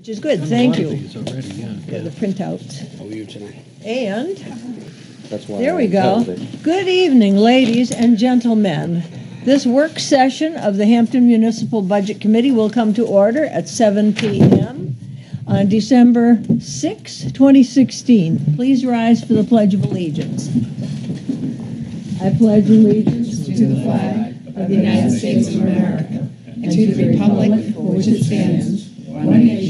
which is good, thank A lot of you these already, yeah. for the printouts. How are you tonight? And, That's why. there I we go. held it. Good evening, ladies and gentlemen. This work session of the Hampton Municipal Budget Committee will come to order at 7 PM on December 6, 2016. Please rise for the Pledge of Allegiance. I pledge allegiance to the flag of the United States of America and to the republic for which it stands, one nation,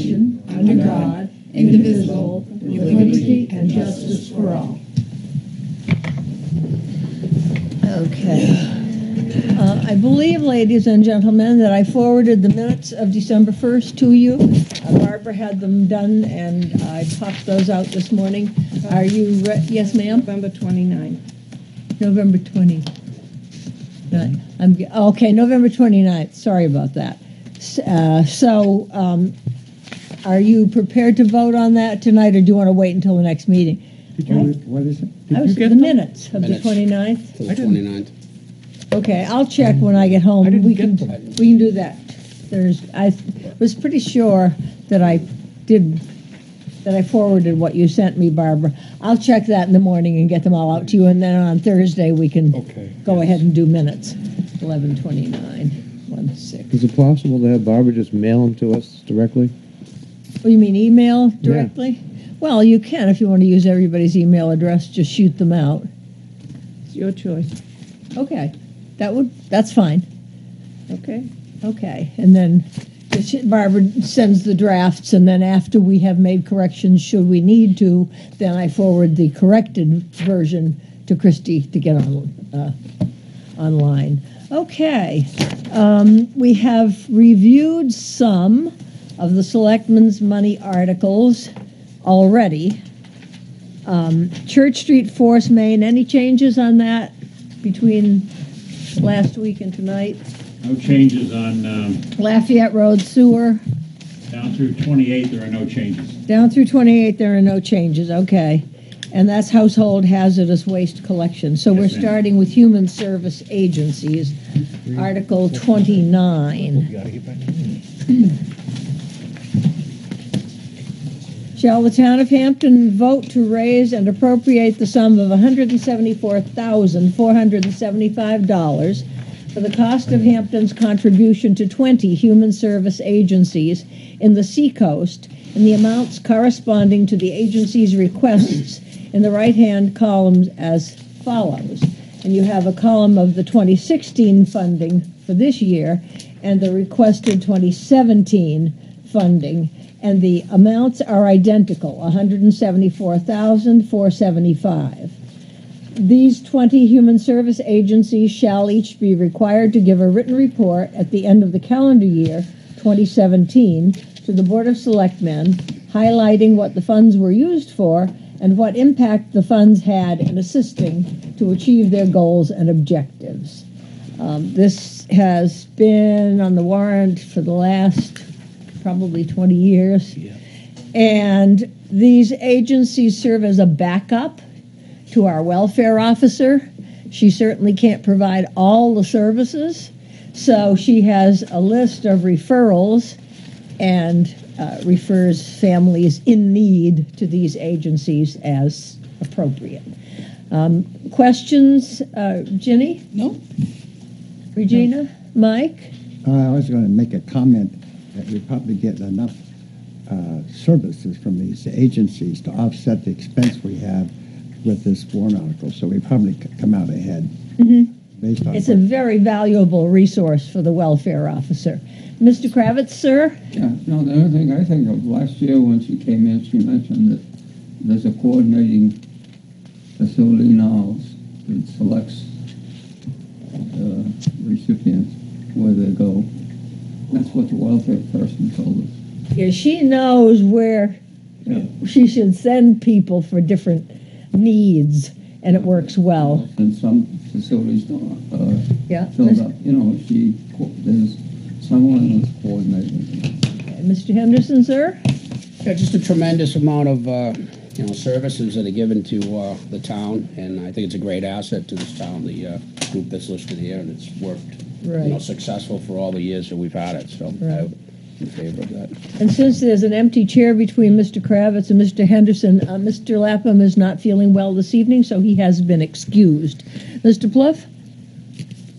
under God, indivisible, with liberty and justice for all. Okay. Uh, I believe, ladies and gentlemen, that I forwarded the minutes of December 1st to you. Uh, Barbara had them done, and I popped those out this morning. Are you, re- yes, ma'am? November 29. November 20. I'm, okay, November 29th, sorry about that. Uh, So, um, are you prepared to vote on that tonight, or do you want to wait until the next meeting? Did you, what is it? I Did oh, you was- get The them? minutes of the Minutes. 29th? For I the didn't- 29th. Okay, I'll check when I get home. I didn't We get can, them. we can do that. There's, I was pretty sure that I did, that I forwarded what you sent me, Barbara. I'll check that in the morning and get them all out to you, and then on Thursday, we can Okay. go ahead and do minutes. Eleven twenty-nine, one six. Is it possible to have Barbara just mail them to us directly? Oh, you mean email directly? Well, you can if you want to use everybody's email address, just shoot them out. It's your choice. Okay, that would, that's fine. Okay? Okay, and then Barbara sends the drafts, and then after we have made corrections, should we need to, then I forward the corrected version to Christie to get on, uh, online. Okay, um, we have reviewed some of the selectmen's money articles already. Um, Church Street, Forest, Main, any changes on that between last week and tonight? No changes on, um, Lafayette Road sewer, down through 28, there are no changes. down through 28, there are no changes, okay. And that's household hazardous waste collection. So we're Yes, ma'am. starting with human service agencies, Article 29. You gotta get back to me. Shall the town of Hampton vote to raise and appropriate the sum of $174,475 for the cost of Hampton's contribution to 20 human service agencies in the seacoast in the amounts corresponding to the agency's requests in the right-hand columns as follows. And you have a column of the 2016 funding for this year and the requested 2017 funding and the amounts are identical, 174,475. These 20 human service agencies shall each be required to give a written report at the end of the calendar year 2017 to the Board of Selectmen, highlighting what the funds were used for and what impact the funds had in assisting to achieve their goals and objectives. Um, This has been on the warrant for the last probably 20 years. Yeah. And these agencies serve as a backup to our welfare officer. She certainly can't provide all the services, so she has a list of referrals and uh, refers families in need to these agencies as appropriate. Um, questions, uh, Ginny? No. Regina? Mike? I was going to make a comment that we probably get enough uh, services from these agencies to offset the expense we have with this warrant article, so we probably come out ahead based on. It's a very valuable resource for the welfare officer. Mr. Kravitz, sir? Yeah, no, the other thing I think of, last year when she came in, she mentioned that there's a coordinating facility now that selects uh, recipients where they go. That's what the welfare person told us. Yeah, she knows where she should send people for different needs, and it works well. And some facilities don't, uh, Yeah. fill up, you know, she, there's someone that's coordinating. Mr. Henderson, sir? Yeah, just a tremendous amount of, uh, you know, services that are given to uh, the town, and I think it's a great asset to this town, the uh, group that's listed here, and it's worked, you know, Right. successful for all the years that we've had it, so. Right. I- in favor of that. And since there's an empty chair between Mr. Kravitz and Mr. Henderson, uh, Mr. Lapham is not feeling well this evening, so he has been excused. Mr. Plouffe?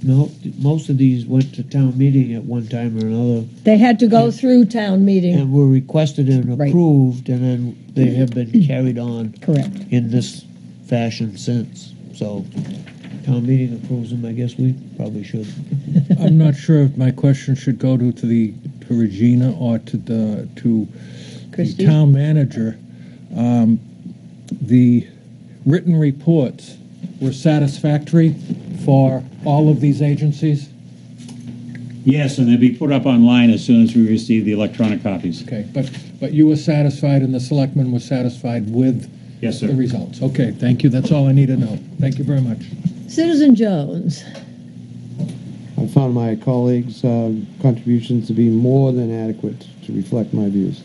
No, most of these went to town meeting at one time or another They had to go through town meeting. and were requested and Right. approved, and then they have been carried on Correct. in this fashion since. So, town meeting approves them, I guess we probably should. I'm not sure if my question should go to, to the, to Regina or to the, to the town manager. Um, The written reports were satisfactory for all of these agencies? Yes, and they'll be put up online as soon as we receive the electronic copies. Okay, but, but you were satisfied and the selectmen were satisfied with Yes, sir. the results? Okay, thank you, that's all I need to know. Thank you very much. Citizen Jones? I found my colleagues' uh, contributions to be more than adequate to reflect my views.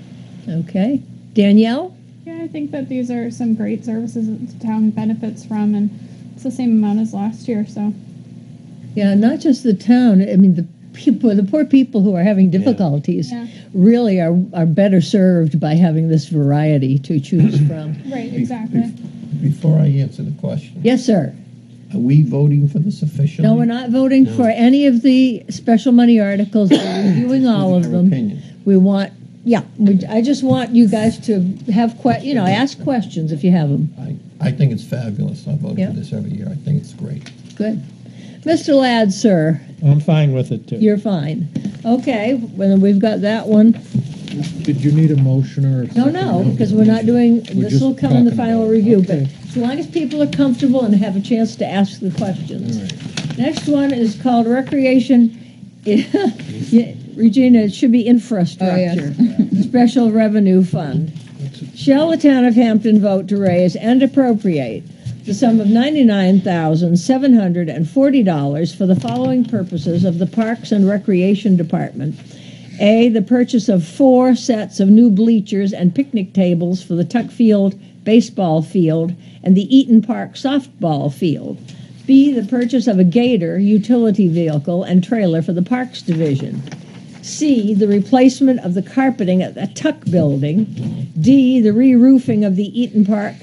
Okay. Danielle? Yeah, I think that these are some great services that the town benefits from, and it's the same amount as last year. So Yeah, not just the town, I mean, the people, the poor people who are having difficulties Yeah. really are, are better served by having this variety to choose from. right, exactly. Before I answer the question, Yes, sir. Are we voting for this officially? No, we're not voting for any of the special money articles. We're reviewing all of Our them. opinion. We want, yeah, we, I just want you guys to have que, you know, ask questions if you have them. I, I think it's fabulous. I vote Yeah. for this every year. I think it's great. Good. Mr. Ladd, sir, I'm fine with it too. you're fine. Okay, well, we've got that one. Did you need a motion or? No, second? no, because we're not doing, We're this will come in the talking final about it. review, but Okay. as long as people are comfortable and have a chance to ask the questions. All right. Next one is called Recreation, Yeah, Regina, it should be Infrastructure, oh, Special Revenue Fund. Shall the town of Hampton vote to raise and appropriate the sum of ninety-nine thousand, seven hundred and forty dollars for the following purposes of the Parks and Recreation Department? A, the purchase of four sets of new bleachers and picnic tables for the Tuckfield baseball field and the Eaton Park softball field. B, the purchase of a Gator utility vehicle and trailer for the Parks Division. C, the replacement of the carpeting at the Tuck Building. D, the re-roofing of the Eaton Park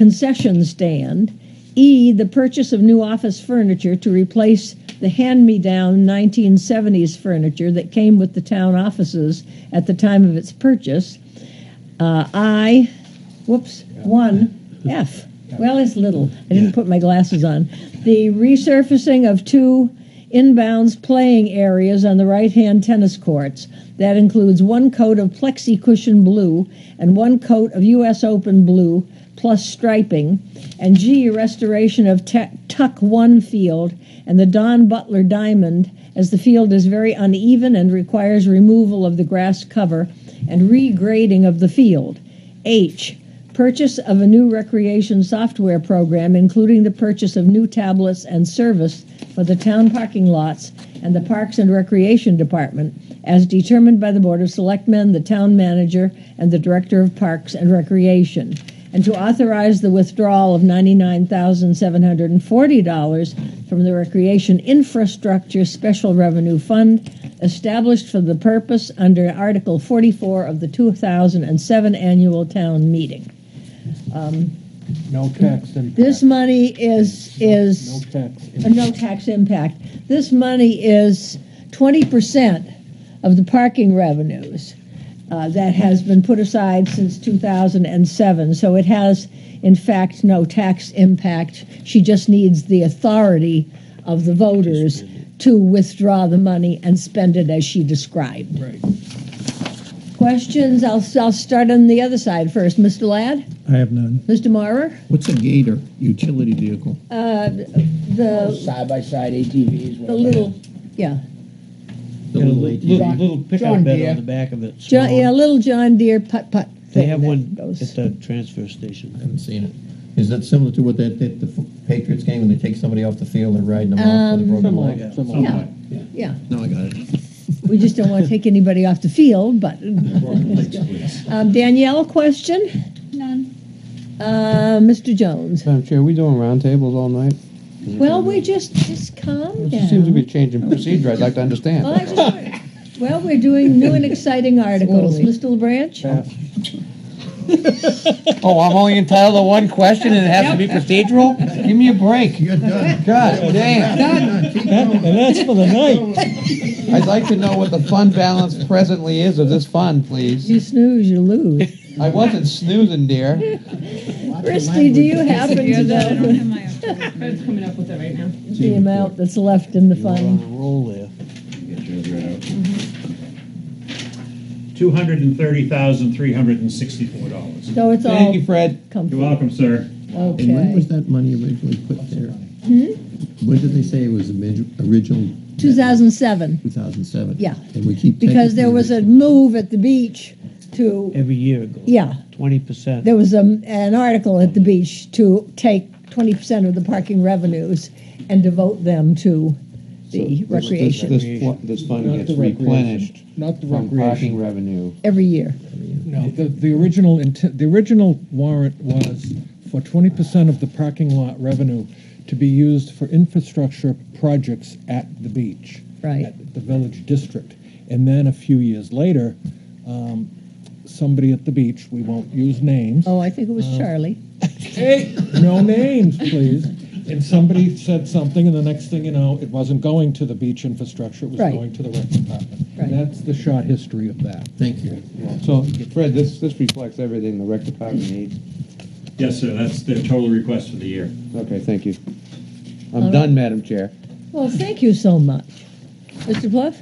concession stand. E, the purchase of new office furniture to replace the hand-me-down 1970s furniture that came with the town offices at the time of its purchase. Uh, I, whoops, one, F. Well, it's little. I didn't put my glasses on. The resurfacing of two inbounds playing areas on the right-hand tennis courts. That includes one coat of Plexicushion blue and one coat of U.S. Open blue plus striping. And G, restoration of Te- Tuck One field and the Don Butler Diamond, as the field is very uneven and requires removal of the grass cover and regrading of the field. H, purchase of a new recreation software program, including the purchase of new tablets and service for the town parking lots and the Parks and Recreation Department, as determined by the Board of Selectmen, the town manager, and the Director of Parks and Recreation, and to authorize the withdrawal of $99,740 from the Recreation Infrastructure Special Revenue Fund established for the purpose under Article 44 of the 2007 Annual Town Meeting. Um, no tax impact. This money is, No is, tax. no tax impact. This money is 20% of the parking revenues uh, that has been put aside since 2007. So it has, in fact, no tax impact. She just needs the authority of the voters to withdraw the money and spend it as she described. Right. Questions? I'll, I'll start on the other side first. Mr. Ladd? I have none. Mr. Maurer? What's a Gator utility vehicle? Uh, the, Side-by-side ATVs. the little, yeah. The Got little little, ATV. little, little John pickup bed Deere. on the back of it. John, small. yeah, little John Deere putt putt. They thing have that one goes- at the transfer station. I haven't seen it. Is that similar to what that, that the Patriots game when they take somebody off the field and riding them off with a broken leg? like that. Something like Yeah, yeah. No, I got it. We just don't want to take anybody off the field, but. Um, Danielle, question? None. Uh, Mr. Jones? Madam Chair, are we doing roundtables all night? Well, we just, just calm It seems to be down. changing procedure. I'd like to understand. Well, I just, Well, we're doing new and exciting articles. Mr. LeBranch? Oh, I'm only entitled to one question and it has to be procedural? Give me a break. You're done. God damn. Done. Keep going. And that's for the night. I'd like to know what the fund balance presently is of this fund, please. You snooze, you lose. I wasn't snoozing, dear. Christie, do you happen to know my Fred's coming up with it right now. the amount that's left in the fund? Roll there. Two hundred and thirty thousand, three hundred and sixty-four dollars. So it's all Thank you, Fred. You're comfortable. welcome, sir. And when was that money originally put there? Hmm? When did they say it was the original? 2007, 2007? Yeah. And we keep. because there was a move at the beach to, Every year ago. yeah, Twenty percent. there was a, an article at the beach to take 20% of the parking revenues and devote them to the recreation This, this fl- this fund Not gets the recreation. replenished Not the from parking recreation. revenue. every year. No, the, the original intent, the original warrant was for twenty percent of the parking lot revenue to be used for infrastructure projects at the beach. Right. At the village district. And then a few years later, um, somebody at the beach, we won't use names. Oh, I think it was Uh, Charlie. Hey, no names, please. And somebody said something, and the next thing you know, it wasn't going to the beach infrastructure, it was Right. going to the rec department. Right. And that's the short history of that. Thank you. So, Fred, this, this reflects everything the rec department needs. Yes, sir, that's the total request for the year. Okay, thank you. I'm right. done, Madam Chair. Well, thank you so much. Mr. Plouffe?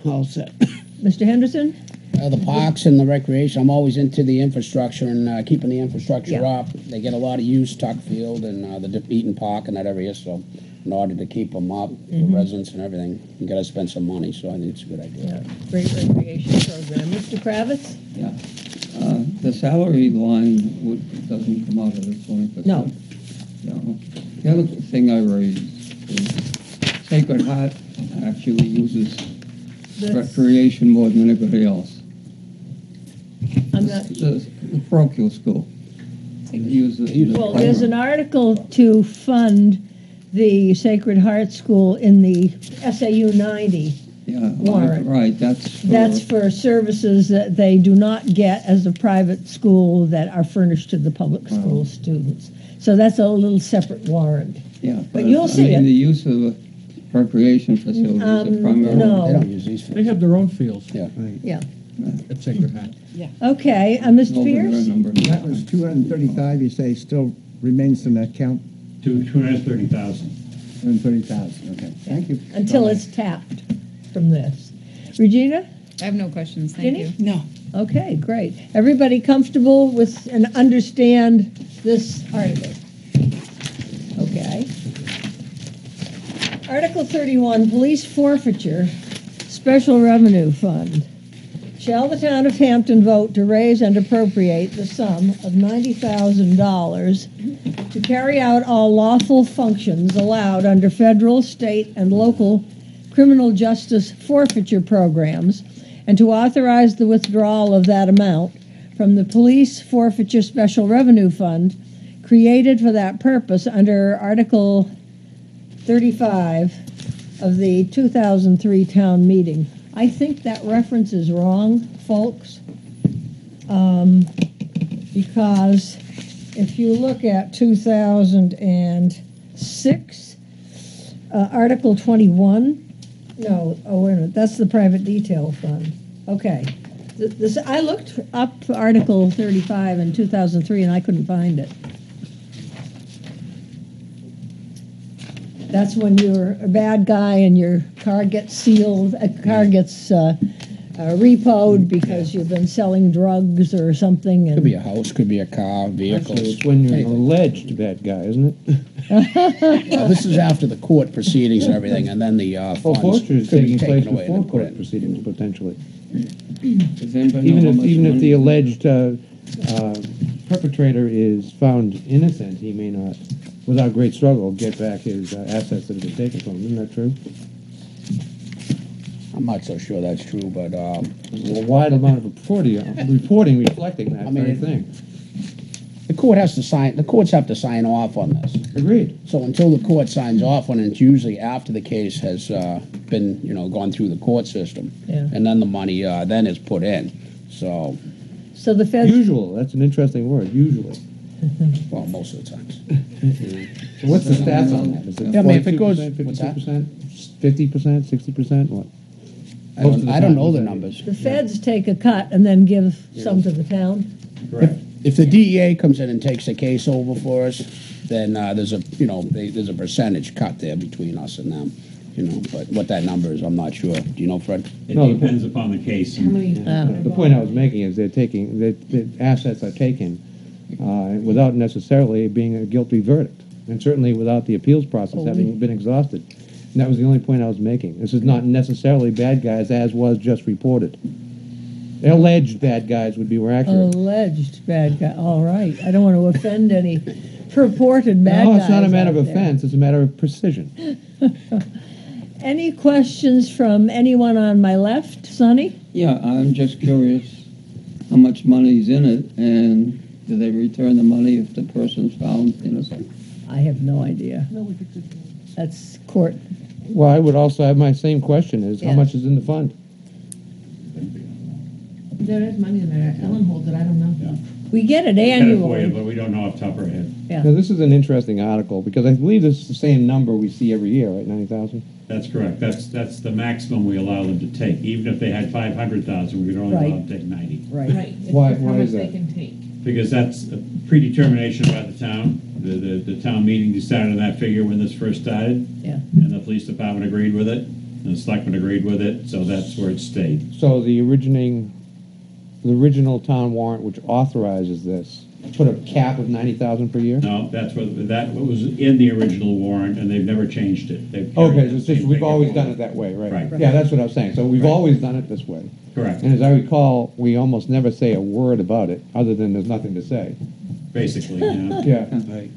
All set. Mr. Henderson? Uh, the parks and the recreation, I'm always into the infrastructure and uh, keeping the infrastructure Yeah. up. They get a lot of use, Tuck Field and uh, the Dip Eaton Park and that area, so in order to keep them up, Mm-hmm. for residents and everything, you gotta spend some money, so I think it's a good idea. Great recreation program. Mr. Kravitz? Yeah. Uh, The salary line would, doesn't come out of the twenty percent. No. The other thing I raised is Sacred Heart actually uses That's- recreation more than anybody else. I'm not, The the parochial school. They use the- the well, there's an article to fund the Sacred Heart School in the SAU 90. Yeah, warrant. right, that's. for- That's for services that they do not get as a private school that are furnished to the public school students. So that's a little separate warrant. Yeah. but you'll I see mean, it. The use of the recreation facilities Um, are primarily. no. They don't use these. They have their own fields Yeah. Yeah. At Sacred Heart. Okay, uh, Mr. over their Pierce? That was two hundred and thirty-five, you say, still remains in that count, Two, two hundred and thirty thousand. two hundred and thirty thousand, okay, thank you. Until it's tapped from this. Regina? I have no questions, thank Ginny? you. No. Okay, great. Everybody comfortable with and understand this article? Okay. Article 31, Police Forfeiture, Special Revenue Fund. Shall the town of Hampton vote to raise and appropriate the sum of $90,000 to carry out all lawful functions allowed under federal, state, and local criminal justice forfeiture programs, and to authorize the withdrawal of that amount from the Police Forfeiture Special Revenue Fund created for that purpose under Article 35 of the 2003 town meeting. I think that reference is wrong, folks. Um, because if you look at 2006, uh, Article 21, no, oh, wait a minute, that's the private detail fund. Okay. This, I looked up Article 35 in 2003 and I couldn't find it. That's when you're a bad guy and your car gets sealed, a car gets uh, uh, repoed because you've been selling drugs or something. Could be And a house, could be a car, Actually, vehicles. it's when you're an anything. alleged bad guy, isn't it? Well, This is after the court proceedings and everything, and then the uh, Well, funds forfeiture is could be taking place taken away before then put court in. proceedings, potentially. Does anybody know Even how if, much even if the alleged uh, uh, perpetrator is found innocent, he may not, without great struggle, get back his uh, assets that have been taken from him. Isn't that true? I'm not so sure that's true, but, um, There's a wide amount of reporting, reporting reflecting that I mean, very it- thing. the court has to sign, the courts have to sign off on this. Agreed. So until the court signs off on it, it's usually after the case has, uh, been, you know, gone through the court system. Yeah. And then the money, uh, then is put in, so, So the feds, Usual, that's an interesting word, usually. Well, most of the times. So what's the stats on that? Is it Yeah, I mean, if it goes- 42%, what's that? 52%, 50%, 60%, what? I Most of don't, the I don't time, know the is numbers. the feds take a cut and then give some to the town? Correct. If the DEA comes in and takes the case over for us, then, uh, there's a, you know, they, there's a percentage cut there between us and them, you know, but what that number is, I'm not sure. Do you know, Fred? It No, the depends upon the case. How many? The point I was making is they're taking, the, that assets are taken, uh, without necessarily being a guilty verdict. And certainly without the appeals process having been exhausted. And that was the only point I was making. This is not necessarily bad guys as was just reported. Alleged bad guys would be more accurate. Alleged bad guy, all right. I don't want to offend any purported bad No, guys it's not a matter of there. offense, it's a matter of precision. Any questions from anyone on my left, Sonny? Yeah, I'm just curious how much money's in it, and do they return the money if the person's found innocent? I have no idea. That's court. Well, I would also have my same question is, how Yeah. much is in the fund? There is money in there. Ellen holds it, I don't know. We get it Got it for you, annually. But we don't know off the top of our head. Yeah. Now, this is an interesting article, because I believe this is the same number we see every year, right, ninety thousand? That's correct. That's, that's the maximum we allow them to take. Even if they had five hundred thousand, we would only allow them to take ninety. Right. Right. It's Why- just why much is they that? can take. Because that's a predetermination by the town. The, the, the town meeting decided on that figure when this first started. Yeah. And the police department agreed with it, and the selectmen agreed with it, so that's where it stayed. So the originating, the original town warrant which authorizes this, put a cap of ninety thousand per year? No, that's what, that was in the original warrant, and they've never changed it. They've carried Okay, so it's just, we've always done it that way, right? Right. Yeah, that's what I was saying, so we've Right. always done it this way. Correct, And as I recall, we almost never say a word about it, other than there's nothing to say. basically, yeah. Yeah.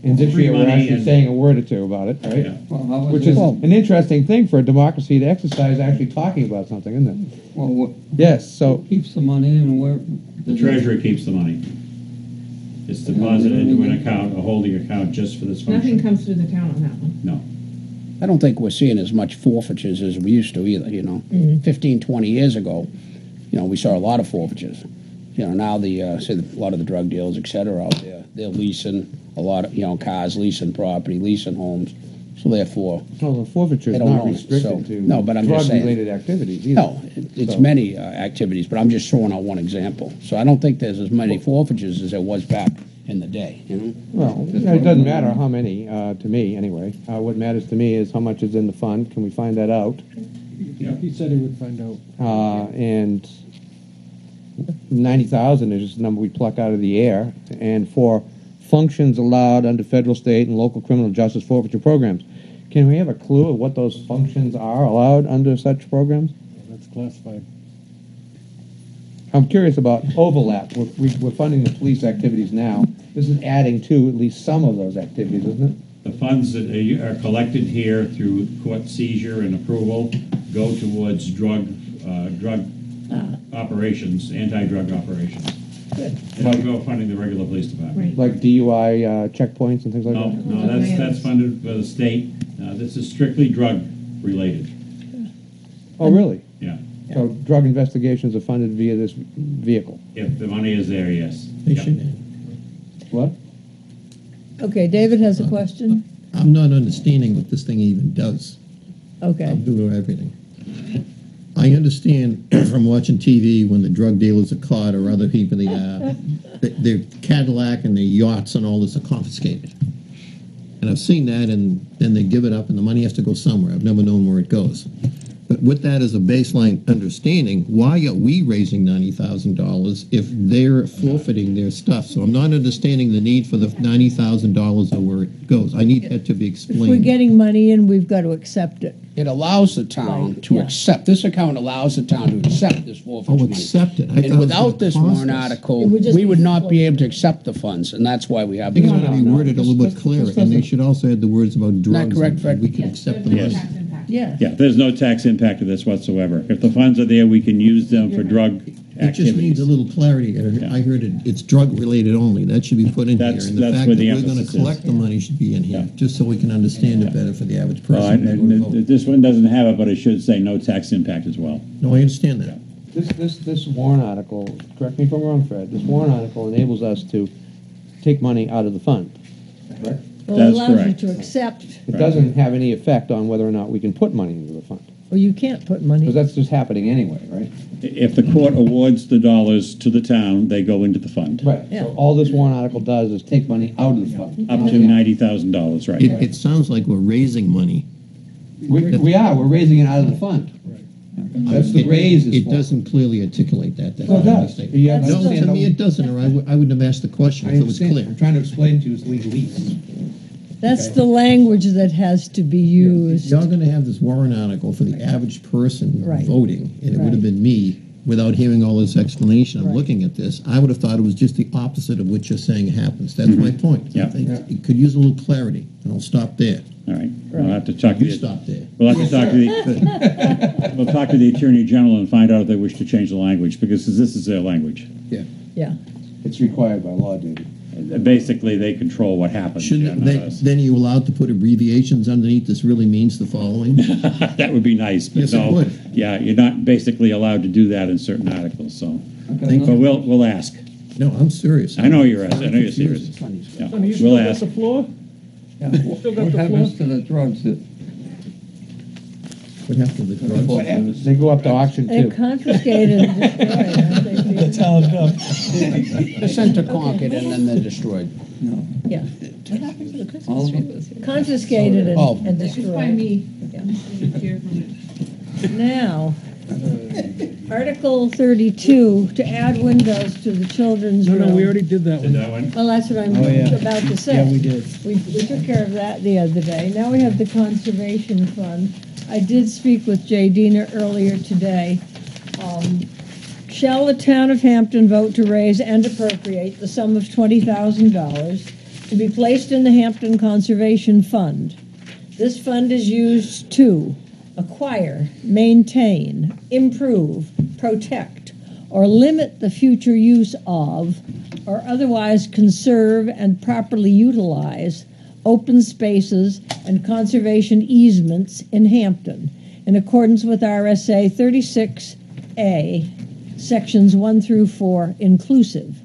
And this Free year, we're money actually and- saying a word or two about it, Yeah. right? Well, how was Which it? is an interesting thing for a democracy to exercise, actually talking about something, isn't it? Well, what, Yes, so, who keeps the money and where? The treasurer keeps the money. It's deposited into an account, a holding account just for this Nothing function. comes through the town on that one. No. I don't think we're seeing as much forfeitures as we used to either, you know. Fifteen, twenty years ago, you know, we saw a lot of forfeitures. You know, now the, uh, say, the- a lot of the drug dealers, et cetera, out there, they're leasing a lot of, you know, cars, leasing property, leasing homes. So therefore, well, the forfeiture is They don't not own it, so- restricted to No, but I'm just saying- drug-related activities either. no, it- it's So- many uh, activities, but I'm just throwing out one example. So I don't think there's as many forfeitures as there was back in the day, you know? Well, it doesn't matter how many, uh, to me, anyway. Uh, what matters to me is how much is in the fund, can we find that out? He said he would find out. Uh, and ninety thousand is just a number we pluck out of the air, and for functions allowed under federal, state, and local criminal justice forfeiture programs. Can we have a clue of what those functions are allowed under such programs? That's classified. I'm curious about overlap. We're, we- we're funding the police activities now. This is adding to at least some of those activities, isn't it? The funds that are are collected here through court seizure and approval go towards drug, uh, drug operations, anti-drug operations. They don't go funding the regular police department. Right. Like DUI uh, checkpoints and things like No, that? no, that's, that's funded by the state. Uh, This is strictly drug-related. Oh, really? Yeah. So drug investigations are funded via this vehicle? If the money is there, yes. They Yeah. should. What? Okay, David has a question? I'm not understanding what this thing even does. Okay. I'll do everything. I understand from watching TV when the drug dealers are caught or other people, the, uh, th- their Cadillac and their yachts and all this are confiscated. And I've seen that and then they give it up and the money has to go somewhere. I've never known where it goes. But with that as a baseline understanding, why are we raising ninety thousand dollars if they're forfeiting their stuff? So I'm not understanding the need for the ninety thousand dollars or where it goes. I need that to be If explained. we're getting money in, we've got to accept it. It allows the town Right, to yeah. accept, this account allows the town to accept this forfeiture Oh, money. accept it. I thought it And was without gonna this cost warrant us. article, It would just we would be not be able to accept the funds, and that's why we have. I think the it ought to be warrant worded a little bit clearer, and they should also add the words about drugs. correct, and Fred? We can Yes, accept the no money. Tax impact. Yeah. Yeah, there's no tax impact of this whatsoever. If the funds are there, we can use them for drug It just needs a activities. little clarity. and Yeah. I heard it, it's drug-related only. That should be put in here. That's- And the that's fact where that the we're gonna emphasis is. collect the money should be in here, Yeah. just so we can understand it better for the average Well, I- person. who's gonna vote. This one doesn't have it, but it should say no tax impact as well. No, I understand that. This, this, this warrant article, correct me if I'm wrong, Fred, this warrant article enables us to take money out of the fund. Correct? Well, That's it allows you correct. to accept, It doesn't have any effect on whether or not we can put money into the fund, or you can't put money. because that's just happening anyway, right? If the court awards the dollars to the town, they go into the fund. Right. Yeah. So all this warrant article does is take money out of the fund. Up to ninety thousand dollars, right? It, it sounds like we're raising money. We, we are, we're raising it out of the fund. That's the It- raise is It for. doesn't clearly articulate that. that's No, it my does. mistake. You No, understand to me it doesn't, or I wou- I wouldn't have asked the question I if it was understand, clear. I'm trying to explain to you it's legalese. That's the language that has to be used. Y'all gonna have this warrant article for the average person Right. voting, and it would have been me, without hearing all this explanation, I'm Right. looking at this, I would have thought it was just the opposite of what you're saying happens. That's my mm-hmm. point. I Yeah. think Yeah. It could use a little clarity, and I'll stop there. All right, we'll have to talk to You the, stop there. we'll have to talk to the, we'll talk to the Attorney General and find out if they wish to change the language, because this is their language. Yeah. Yeah. It's required by law, David. Basically, they control what happens. Shouldn't, not then, us. then you allowed to put abbreviations underneath, this really means the following? That would be nice, but Yes, it would. Yeah, you're not basically allowed to do that in certain articles, so. Thank But we'll, we'll ask. No, I'm serious. I know you're, I know you're confused. serious. Yeah, Sonny, you still We'll got ask. the floor? Yeah. Still got What the happens to the drugs that? What happened to the drugs? What happens? They go up to auction too. They're too. confiscated and destroyed. aren't they, sent to Concord and then they're destroyed. No. Yeah, All of them? confiscated and Oh. and destroyed. me. Now, Article thirty-two, to add windows to the children's No, room. no, we already did that one. that one? Well, that's what I'm Oh, yeah. about to say. Yeah, we did. We, we took care of that the other day. Now we have the Conservation Fund. I did speak with Jay Diener earlier today. Um, Shall the town of Hampton vote to raise and appropriate the sum of twenty thousand dollars to be placed in the Hampton Conservation Fund? This fund is used to acquire, maintain, improve, protect, or limit the future use of, or otherwise conserve and properly utilize open spaces and conservation easements in Hampton in accordance with RSA 36A, sections 1 through 4 inclusive.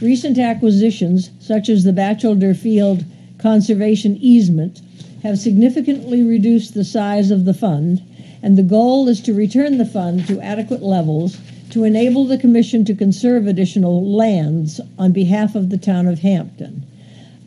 Recent acquisitions, such as the Batchelder Field Conservation Easement, have significantly reduced the size of the fund, and the goal is to return the fund to adequate levels to enable the Commission to conserve additional lands on behalf of the town of Hampton.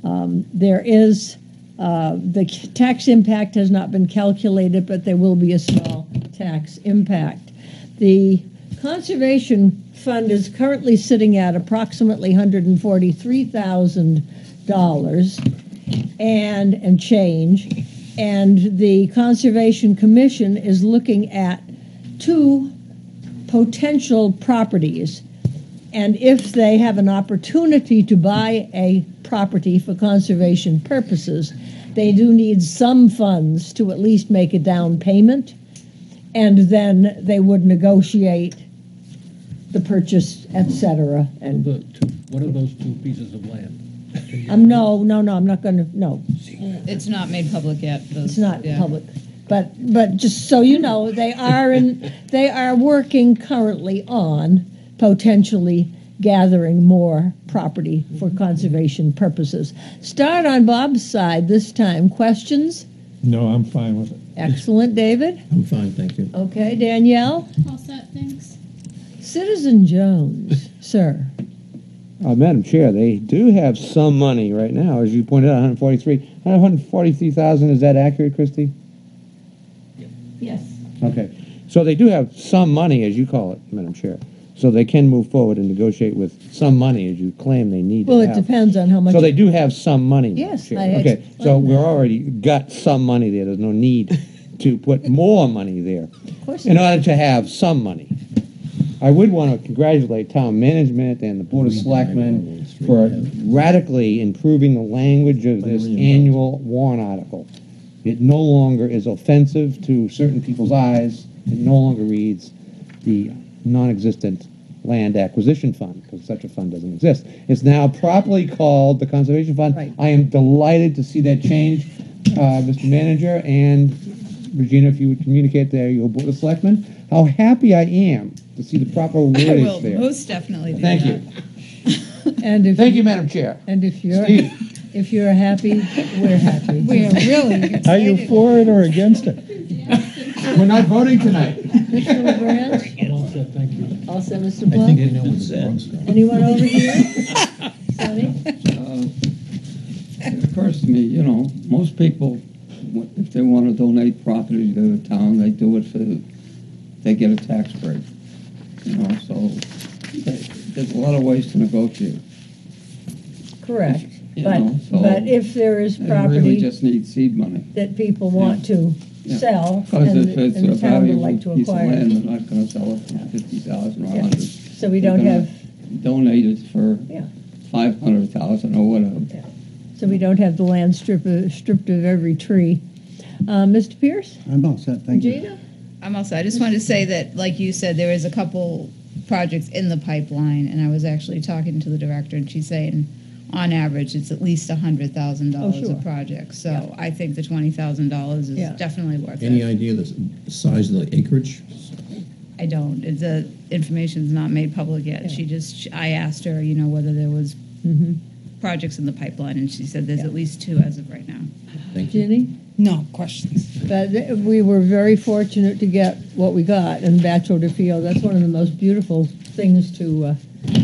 Um, there is, uh, the tax impact has not been calculated, but there will be a small tax impact. The Conservation Fund is currently sitting at approximately $143,000 and, and change. And the Conservation Commission is looking at two potential properties. And if they have an opportunity to buy a property for conservation purposes, they do need some funds to at least make a down payment. And then they would negotiate the purchase, et cetera. And, The two, what are those two pieces of land? um, no, no, no, I'm not gonna, no, It's not made public yet. those- it's not yeah. public. But, but just so you know, they are in, they are working currently on potentially gathering more property for conservation purposes. Start on Bob's side this time. Questions? No, I'm fine with it. Excellent, David. I'm fine, thank you. Okay, Danielle? All set, thanks. Citizen Jones, sir. Uh, Madam Chair, they do have some money right now, as you pointed out, 143, 143,000. Is that accurate, Christie? Yes. Okay. So they do have some money, as you call it, Madam Chair. So they can move forward and negotiate with some money, as you claim they need Well, to it have. depends on how much. So they do have some money. Madam Yes, Chair. I Okay, explained so we're that. already got some money there. There's no need to put more money there Of course in order to have some money. I would want to congratulate town management and the Board of Selectmen for radically improving the language of this annual warrant article. It no longer is offensive to certain people's eyes. It no longer reads the non-existent Land Acquisition Fund, because such a fund doesn't exist. It's now properly called the Conservation Fund. Right. I am delighted to see that change, uh, Mr. Manager, and Regina, if you would communicate to your Board of Selectmen, how happy I am to see the proper I will there. most definitely do Thank that. you. And if Thank you, Madam Chair. And if you're Steve. if you're happy, we're happy. We are really Are you for it or against it? We're not voting tonight. Mr. LeBranch, I'm all set, thank you. also Mr. Plum. Anyone over here? Sonny? Uh, It occurs to me, you know, most people, w- if they want to donate property to the town, they do it for, they get a tax break. You know, so they- there's a lot of ways to negotiate. Correct. You But know, so but if there is They really property just need seed money. that people want to Yeah. sell Because and if the it's and a the town would like to piece of acquire, land, they're not gonna sell it for fifty thousand or a Yeah. hundred. so we don't have, Donate it for Yeah. five hundred thousand or whatever. so we don't have the land strip of- stripped of every tree. Uh, Mr. Pierce? I'm all set, thank you. Gina? I'm also, I just wanted to say that, like you said, there is a couple projects in the pipeline, and I was actually talking to the director, and she's saying, on average, it's at least a hundred thousand dollars Oh, sure. a project. So Yeah. I think the twenty thousand dollars is Yeah. definitely worth Any it. Any idea the size of the acreage? I don't. It- The information's not made public yet. Yeah. She just, I asked her, you know, whether there was Mm-hmm. projects in the pipeline, and she said there's Yeah. at least two as of right now. Thank you. Ginny? No questions. But th- we were very fortunate to get what we got in Batchelder Field. That's one of the most beautiful things to uh,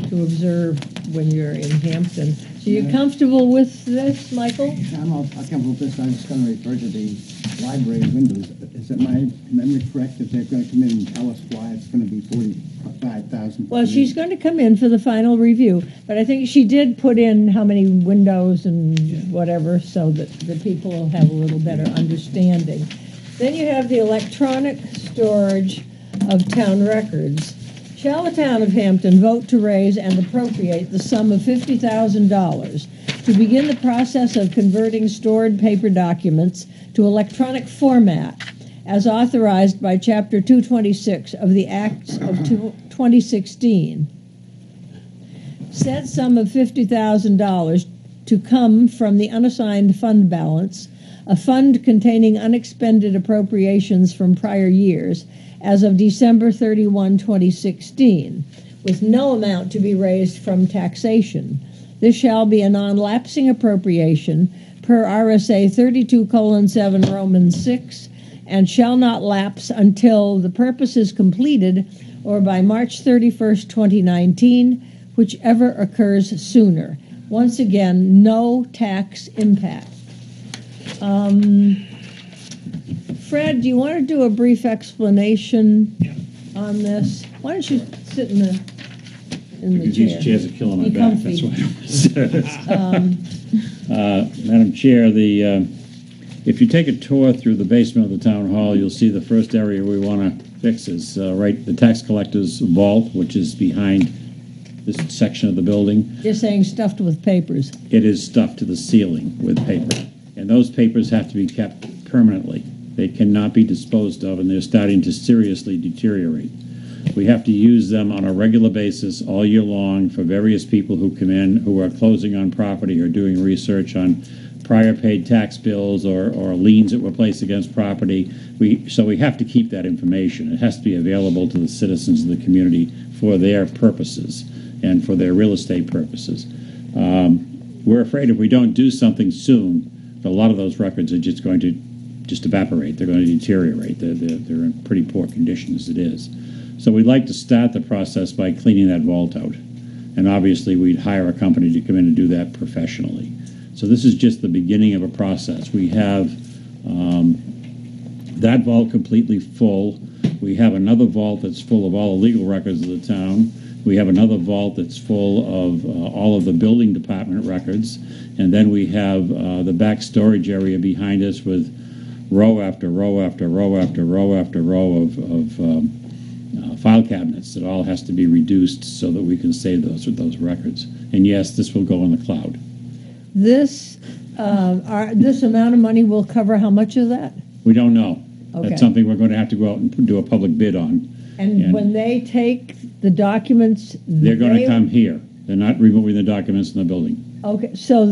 to observe when you're in Hampton. So you comfortable with this, Michael? I'm all, I come with this, I'm just gonna refer to the library windows. Is it my memory correct that they're gonna come in and tell us why it's gonna be forty-five thousand? Well, she's going to come in for the final review, but I think she did put in how many windows and whatever so that the people will have a little better understanding. Then you have the electronic storage of town records. Shall the town of Hampton vote to raise and appropriate the sum of fifty thousand dollars to begin the process of converting stored paper documents to electronic format as authorized by Chapter 226 of the Acts of 2016. Said sum of $50,000 to come from the unassigned fund balance, a fund containing unexpended appropriations from prior years as of December 31, 2016, with no amount to be raised from taxation. This shall be a non-lapsing appropriation per RSA 32:7 Romans 6 and shall not lapse until the purpose is completed or by March 31st, 2019, whichever occurs sooner. Once again, no tax impact. Um, Fred, do you want to do a brief explanation on this? Why don't you sit in the in the Because chair? these chairs are killing my Be back, comfy. that's why I don't Um, Uh, Madam Chair, the, uh, if you take a tour through the basement of the town hall, you'll see the first area we want to fix is uh, right, the tax collector's vault, which is behind this section of the building. You're saying stuffed with papers. It is stuffed to the ceiling with paper. And those papers have to be kept permanently. They cannot be disposed of, and they're starting to seriously deteriorate. We have to use them on a regular basis all year long for various people who come in, who are closing on property or doing research on prior paid tax bills or, or liens that were placed against property. We, so we have to keep that information. It has to be available to the citizens of the community for their purposes and for their real estate purposes. Um, we're afraid if we don't do something soon, a lot of those records are just going to just evaporate. They're going to deteriorate. They're, they're, they're in pretty poor condition as it is. So we'd like to start the process by cleaning that vault out. And obviously, we'd hire a company to come in and do that professionally. So this is just the beginning of a process. We have um, that vault completely full. We have another vault that's full of all the legal records of the town. We have another vault that's full of uh, all of the building department records. And then we have uh, the back storage area behind us with row after row after row after row after row of, of um, uh, file cabinets that all has to be reduced so that we can save those those records. And yes, this will go in the cloud. This, uh, our, this amount of money will cover how much of that? We don't know. Okay. That's something we're going to have to go out and do a public bid on. And And- when they take the documents, They're gonna they- come here. They're not removing the documents in the building. Okay, so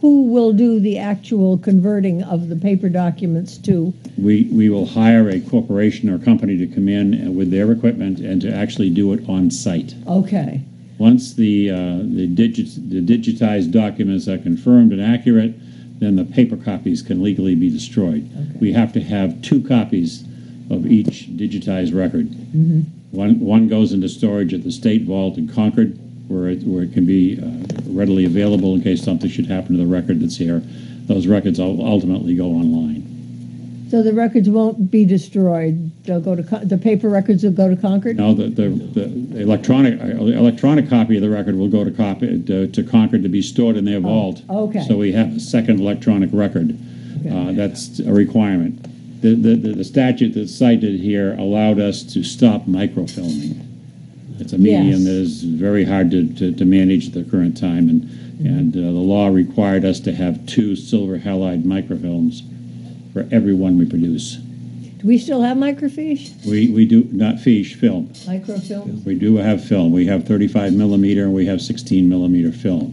who will do the actual converting of the paper documents to? We, we will hire a corporation or company to come in with their equipment and to actually do it on site. Okay, Once the, uh, the digit, the digitized documents are confirmed and accurate, then the paper copies can legally be destroyed. We have to have two copies of each digitized record. One, one goes into storage at the State Vault in Concord, where it, where it can be uh, readily available in case something should happen to the record that's here. Those records ultimately go online. so the records won't be destroyed, they'll go to, Con- the paper records will go to Concord? No, the, the, the electronic, uh, electronic copy of the record will go to copy, to to Concord to be stored in their vault. okay. So we have a second electronic record. Uh, that's a requirement. The, the, the statute that's cited here allowed us to stop microfilming. It's a medium Yes. that is very hard to, to, to manage at the current time, and, and uh, the law required us to have two silver halide microfilms for every one we produce. Do we still have microfiche, We, we do, not fiche, film. microfilm? We do have film. We have 35 millimeter and we have 16 millimeter film.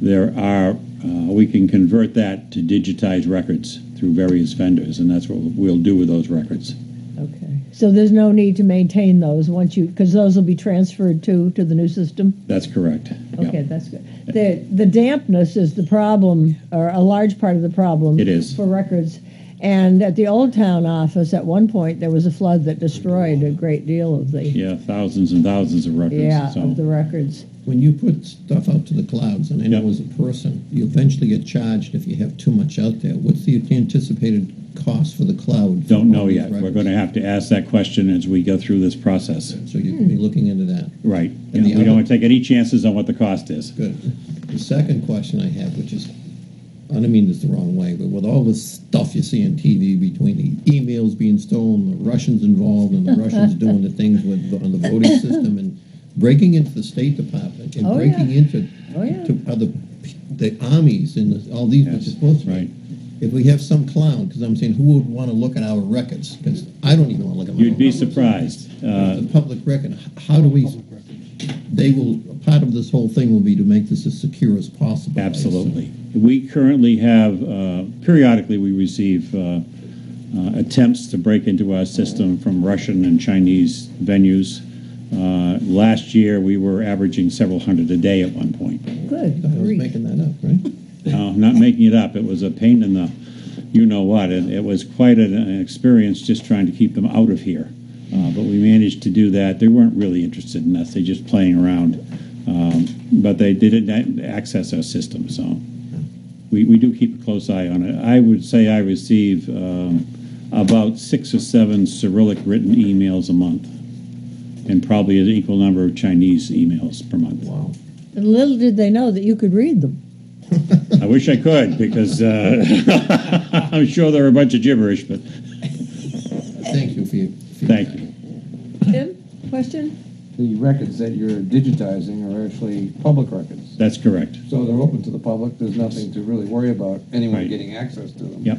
There are, uh, we can convert that to digitized records through various vendors, and that's what we'll do with those records. Okay, so there's no need to maintain those once you, because those will be transferred to, to the new system? That's correct. Yeah. Okay, that's good. The, the dampness is the problem, or a large part of the problem. It is. For records. And at the Old Town office, at one point, there was a flood that destroyed a great deal of the, Yeah, thousands and thousands of records. yeah, so. of the records. When you put stuff out to the clouds, and I know as a person, you eventually get charged if you have too much out there. What's the anticipated cost for the cloud? Don't know all these yet. We're going to have to ask that question as we go through this process. So you can be looking into that. Right. And Yeah, the We don't want to take any chances on what the cost is. Good. The second question I have, which is, I don't mean this the wrong way, but with all this stuff you see on TV between the emails being stolen, the Russians involved, and the Russians doing the things with on the voting system, and breaking into the State Department and Oh, breaking yeah. into Oh, yeah. to other the armies and the, all these, which is supposed to be. right. If we have some clown, because I'm saying, who would want to look at our records? Because I don't even want to look at my You'd own be records. surprised. Uh, The public record, how do we, they will, part of this whole thing will be to make this as secure as possible. Absolutely. We currently have, uh, periodically, we receive uh, uh, attempts to break into our system from Russian and Chinese venues. Uh, Last year, we were averaging several hundred a day at one point. Good I was grief. making that up, right? No, not making it up. It was a pain in the, you know what, and it was quite an an experience just trying to keep them out of here. Uh, But we managed to do that. They weren't really interested in us, they just playing around. Um, But they didn't access our system, so we, we do keep a close eye on it. I would say I receive um, about six or seven Cyrillic written emails a month, and probably an equal number of Chinese emails per month. Wow. And little did they know that you could read them. I wish I could, because uh, I'm sure they're a bunch of gibberish, but Thank you for your feedback. thank you. Tim, question? The records that you're digitizing are actually public records. That's correct. So they're open to the public, there's nothing to really worry about anyone Right. getting access to them. Yep.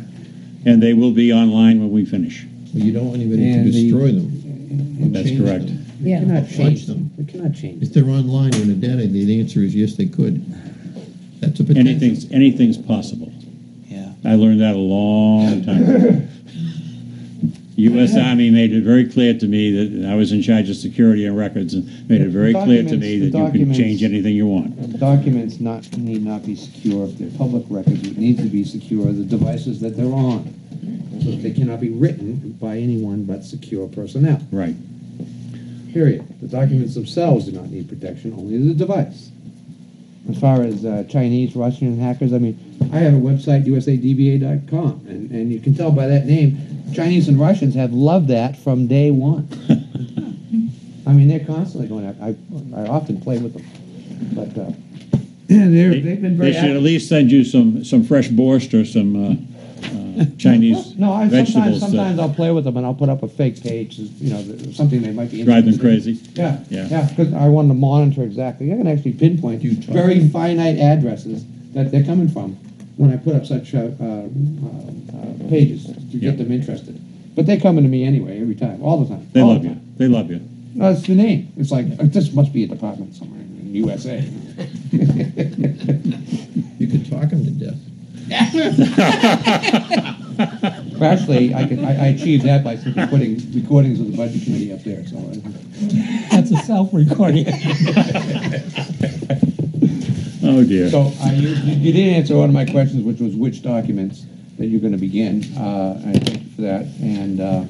And they will be online when we finish. But you don't want anybody to And the- destroy them. or That's change correct. them. Yeah. cannot Fudge change them. them. We cannot change If they're online when they're dead, the answer is yes, they could. That's a potential. Anything's, anything's possible. Yeah. I learned that a long time ago. U.S. Army made it very clear to me that I was in charge of security and records and made it very clear to me that you can documents- change anything you want. The Documents not, need not be secure. If they're public records, it needs to be secure, the devices that they're on. So they cannot be written by anyone but secure personnel, Right. period. The documents themselves do not need protection, only the device. As far as uh, Chinese, Russian hackers, I mean, I have a website, usadba.com, and, and you can tell by that name, Chinese and Russians have loved that from day one. I mean, they're constantly going out. I, I often play with them, but uh, they're, They they've been they very. should at least send you some, some fresh borscht or some uh, uh, Chinese No, I sometimes vegetables sometimes to I'll play with them and I'll put up a fake page, you know, something they might be drive them interested in. crazy. Yeah, Yeah. yeah, because I want to monitor exactly. I can actually pinpoint You very finite addresses that they're coming from when I put up such uh, uh, uh, uh, pages to Yeah. get them interested. But they're coming to me anyway every time, all the time. They love the you. They love you. No, it's the name. It's like, uh, this must be a department somewhere in the USA. You could talk them to death. Actually, I could, I I achieved that by simply putting recordings of the budget committee up there, so. uh, That's a self-recording. Oh, dear. So, uh, you, you you did answer one of my questions, which was which documents that you're gonna begin, uh, I thank you for that, and, uh,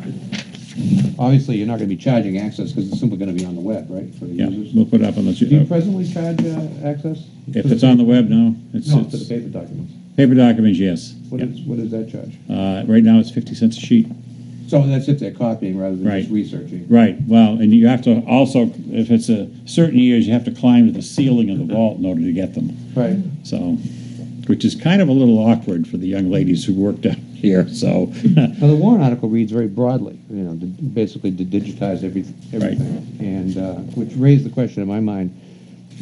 obviously, you're not gonna be charging access, because it's simply gonna be on the web, right, for the Yeah, users? we'll put it up on the, Do you presently charge, uh, access? if it's on the web, no. It's, No, for the it's, paper documents. paper documents, yes. What Yeah. is, what is that charge? Uh, right now, it's fifty cents a sheet. So that's if they're copying rather than just Right. researching. Right, well, and you have to also, if it's a certain years, you have to climb to the ceiling of the vault in order to get them. Right. So, which is kind of a little awkward for the young ladies who work down here, so. Now, the warrant article reads very broadly, you know, to- basically to digitize every, everything. And, uh, which raised the question in my mind,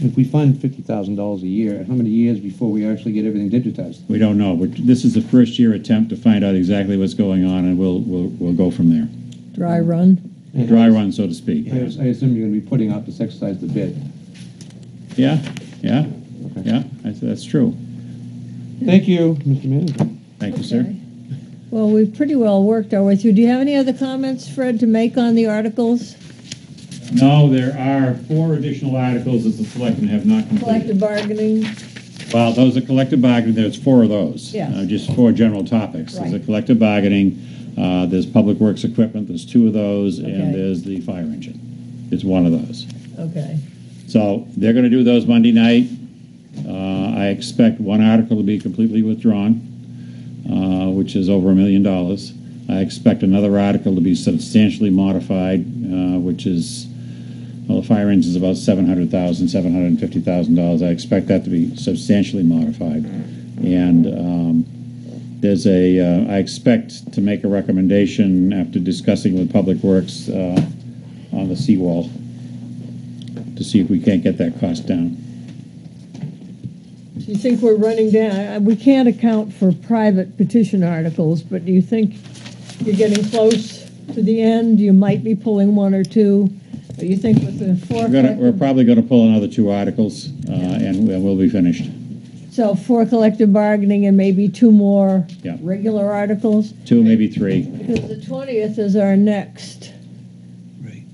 if we fund fifty thousand dollars a year, how many years before we actually get everything digitized? We don't know, but this is the first year attempt to find out exactly what's going on, and we'll, we'll, we'll go from there. Dry run. And Dry run, so to speak. I as- I assume you're gonna be putting out this exercise to bid. Yeah, yeah, yeah, that's, that's true. Thank you, Mr. Manager. Thank you, sir. Well, we've pretty well worked our way through. Do you have any other comments, Fred, to make on the articles? No, there are four additional articles that the selectmen have not completed. Collective bargaining, Well, those are collective bargaining, there's four of those. Yes. Uh, Just four general topics. There's a Right. collective bargaining, uh, there's public works equipment, there's two of those, Okay. and there's the fire engine. It's one of those. okay. So they're gonna do those Monday night. Uh, I expect one article to be completely withdrawn, uh, which is over a million dollars. I expect another article to be substantially modified, uh, which is, well, the fire is about seven hundred thousand, seven hundred and fifty thousand dollars. $750,000. I expect that to be substantially modified. And, um, there's a, uh, I expect to make a recommendation after discussing with Public Works, uh, on the seawall to see if we can't get that cost down. Do you think we're running down, we can't account for private petition articles, but do you think you're getting close to the end? You might be pulling one or two, but you think with the four We're gonna, we're collective, probably gonna pull another two articles, uh, and we- we'll be finished. so four collective bargaining and maybe two more Yeah. regular articles? Two, maybe three. Because the twentieth is our next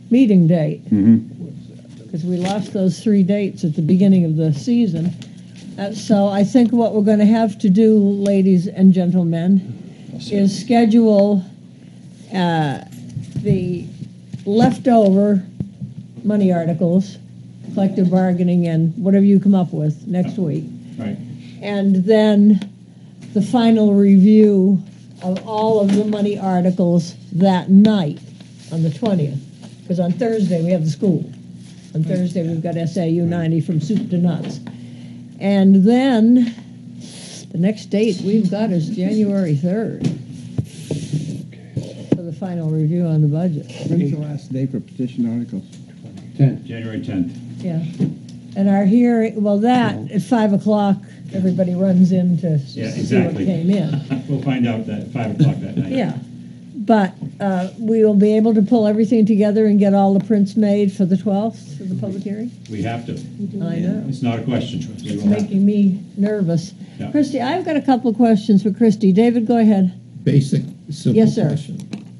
meeting date. Mhm. because we lost those three dates at the beginning of the season. Uh, so I think what we're going to have to do, ladies and gentlemen, is schedule uh, the leftover money articles, collective bargaining, and whatever you come up with next week. Right. And then the final review of all of the money articles that night on the 20th. Because on Thursday, we have the school. On Thursday, we've got SAU 90 from soup to nuts. And then the next date we've got is January 3rd for the final review on the budget. When's the last day for petition articles? Ten. January tenth. Yeah. And our hearing, well, that, at 5 o'clock, everybody runs in to Yeah, see what exactly. came in. We'll find out that five o'clock that night. Yeah, but uh, we will be able to pull everything together and get all the prints made for the 12th, for the public hearing? We have to. I know. It's not a question. We It's will have making me nervous. Yeah. Christie, I've got a couple of questions for Christie. David, go ahead. Basic, simple Yes, sir. question.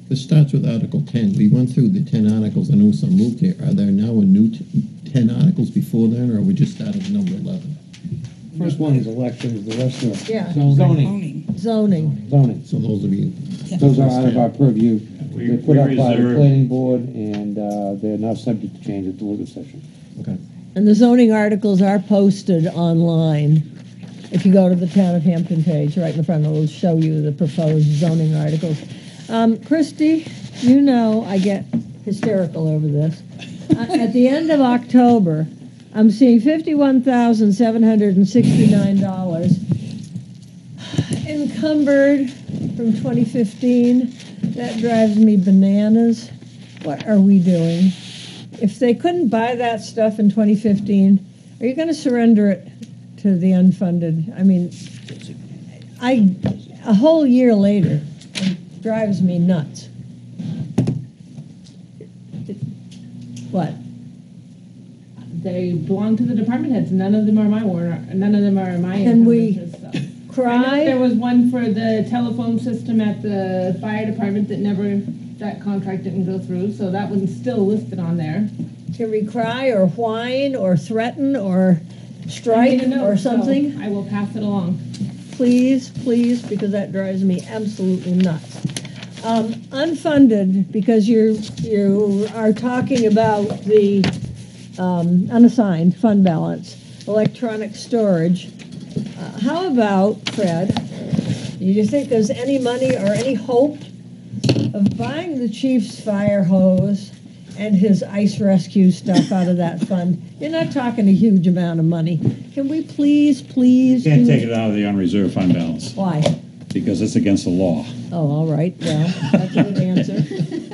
This starts with Article 10. We went through the 10 articles. I know some moved here. Are there now a new t- 10 articles before then, or are we just started with number 11? First one is elections, the rest are Yeah, zoning. zoning. Zoning. So those will be. Those are out of our purview. We- They're put we up by the reserve- planning board, and uh, they're now subject to change at the deliberative session. Okay. And the zoning articles are posted online. If you go to the Town of Hampton page, right in the front, it'll show you the proposed zoning articles. Um, Christie, you know I get hysterical over this. Uh, At the end of October, I'm seeing fifty-one thousand seven hundred and sixty-nine dollars encumbered from twenty fifteen. That drives me bananas. What are we doing? If they couldn't buy that stuff in 2015, are you going to surrender it to the unfunded? I mean, I a whole year later drives me nuts. What? They belong to the department heads. None of them are my warrant. None of them are my Can we so. Know there was one for the telephone system at the fire department that never, that contract didn't go through, so that one's still listed on there. Can we cry or whine or threaten or strike I made a note, or so something? I will pass it along. Please, please, because that drives me absolutely nuts. Um, unfunded, because you're, you are talking about the um, unassigned fund balance, electronic storage. Uh, How about, Fred, do you think there's any money or any hope of buying the chief's fire hose and his ice rescue stuff out of that fund? You're not talking a huge amount of money. Can we please, please? Can't do- take it out of the unreserved fund balance, Why? Because it's against the law. Oh, all right, well, that's a good answer.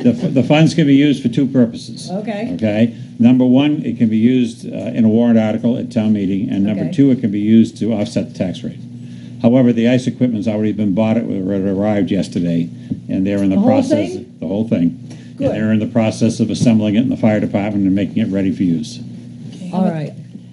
The, fu- the funds can be used for two purposes. Okay, Okay, number one, it can be used uh, in a warrant article at town meeting, and number Okay. two, it can be used to offset the tax rate. However, the ice equipment's already been bought, it arrived yesterday, and they're in the The whole process. thing? The whole thing. Good. And they're in the process of assembling it in the fire department and making it ready for use. all right.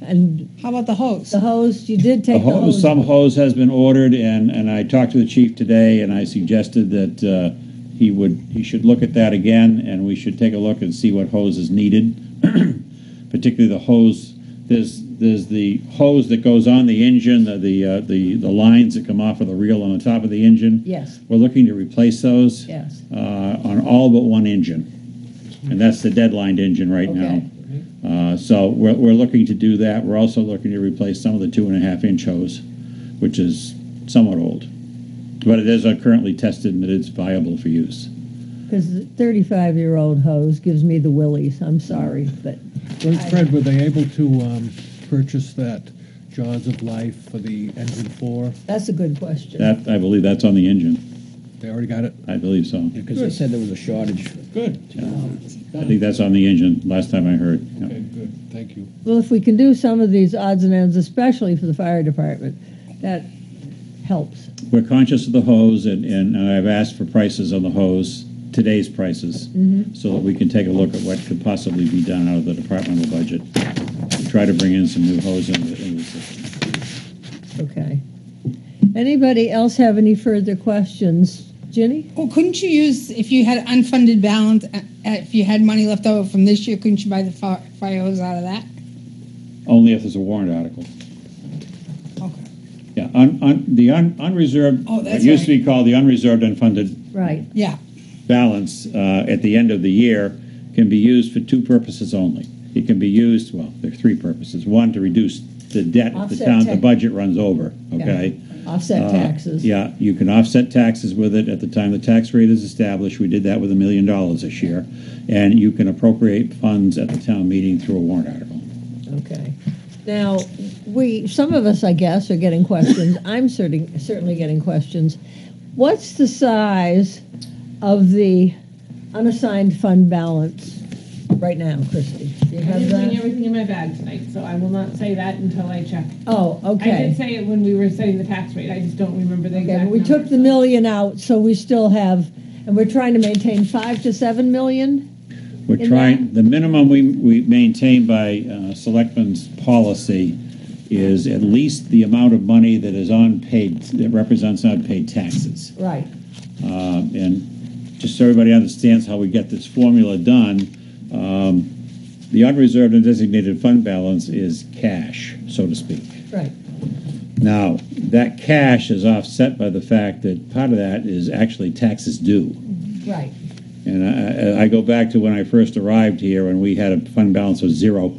And How about the hose? the hose, you did The take the hose, hose. some hose has been ordered, and, and I talked to the chief today, and I suggested that uh, he would, he should look at that again, and we should take a look and see what hose is needed. Particularly the hose, there's, there's the hose that goes on the engine, the, the, uh, the, the lines that come off of the reel on the top of the engine. Yes, We're looking to replace those yes, uh, on all but one engine. And that's the deadlined engine right now. Okay. Uh, So we're, we're looking to do that. We're also looking to replace some of the two and a half inch hose, which is somewhat old. But it is uh, currently tested and it is viable for use. because the thirty-five-year-old hose gives me the willies, I'm sorry, but, Well, Fred, were they able to um, purchase that Jaws of Life for the engine four? that's a good question. That, I believe that's on the engine. They already got it? I believe so. Because they said there was a shortage. Good. I think that's on the engine, last time I heard. Yeah. Okay, good, thank you. Well, if we can do some of these odds and ends, especially for the fire department, that helps. We're conscious of the hose and, and I've asked for prices on the hose, today's prices, mm-hmm. so that we can take a look at what could possibly be done out of the departmental budget. To try to bring in some new hose into the, into the system. Okay. Anybody else have any further questions? Ginny? Well, couldn't you use, if you had unfunded balance, uh, uh, if you had money left over from this year, couldn't you buy the fi- fire hose out of that? Only if there's a warrant article. Okay. Yeah, un, un, the un, unreserved, Oh, what that's used to be called the unreserved unfunded Right. Yeah. balance uh, at the end of the year can be used for two purposes only. It can be used, well, there are three purposes. One, to reduce the debt if the Offset town, the tax. budget runs over, okay? Offset Uh, taxes. Yeah, you can offset taxes with it at the time the tax rate is established. We did that with a million dollars this year. And you can appropriate funds at the town meeting through a warrant article. Okay. Now, we, some of us, I guess, are getting questions. I'm certainly, certainly getting questions. What's the size of the unassigned fund balance right now, Christie? Do you I have didn't bring that? everything in my bag tonight, so I will not say that until I check. Oh, okay. I did say it when we were setting the tax rate, I just don't remember the Okay, exact but we number, took the so. million out, so we still have, and we're trying to maintain five to seven million? We're In trying, the minimum we, we maintain by uh, selectmen's policy is at least the amount of money that is unpaid, that represents unpaid taxes. Right. Um, And just so everybody understands how we get this formula done, um, the unreserved and designated fund balance is cash, so to speak. Right. Now, that cash is offset by the fact that part of that is actually taxes due. Right. And I, I go back to when I first arrived here and we had a fund balance of zero.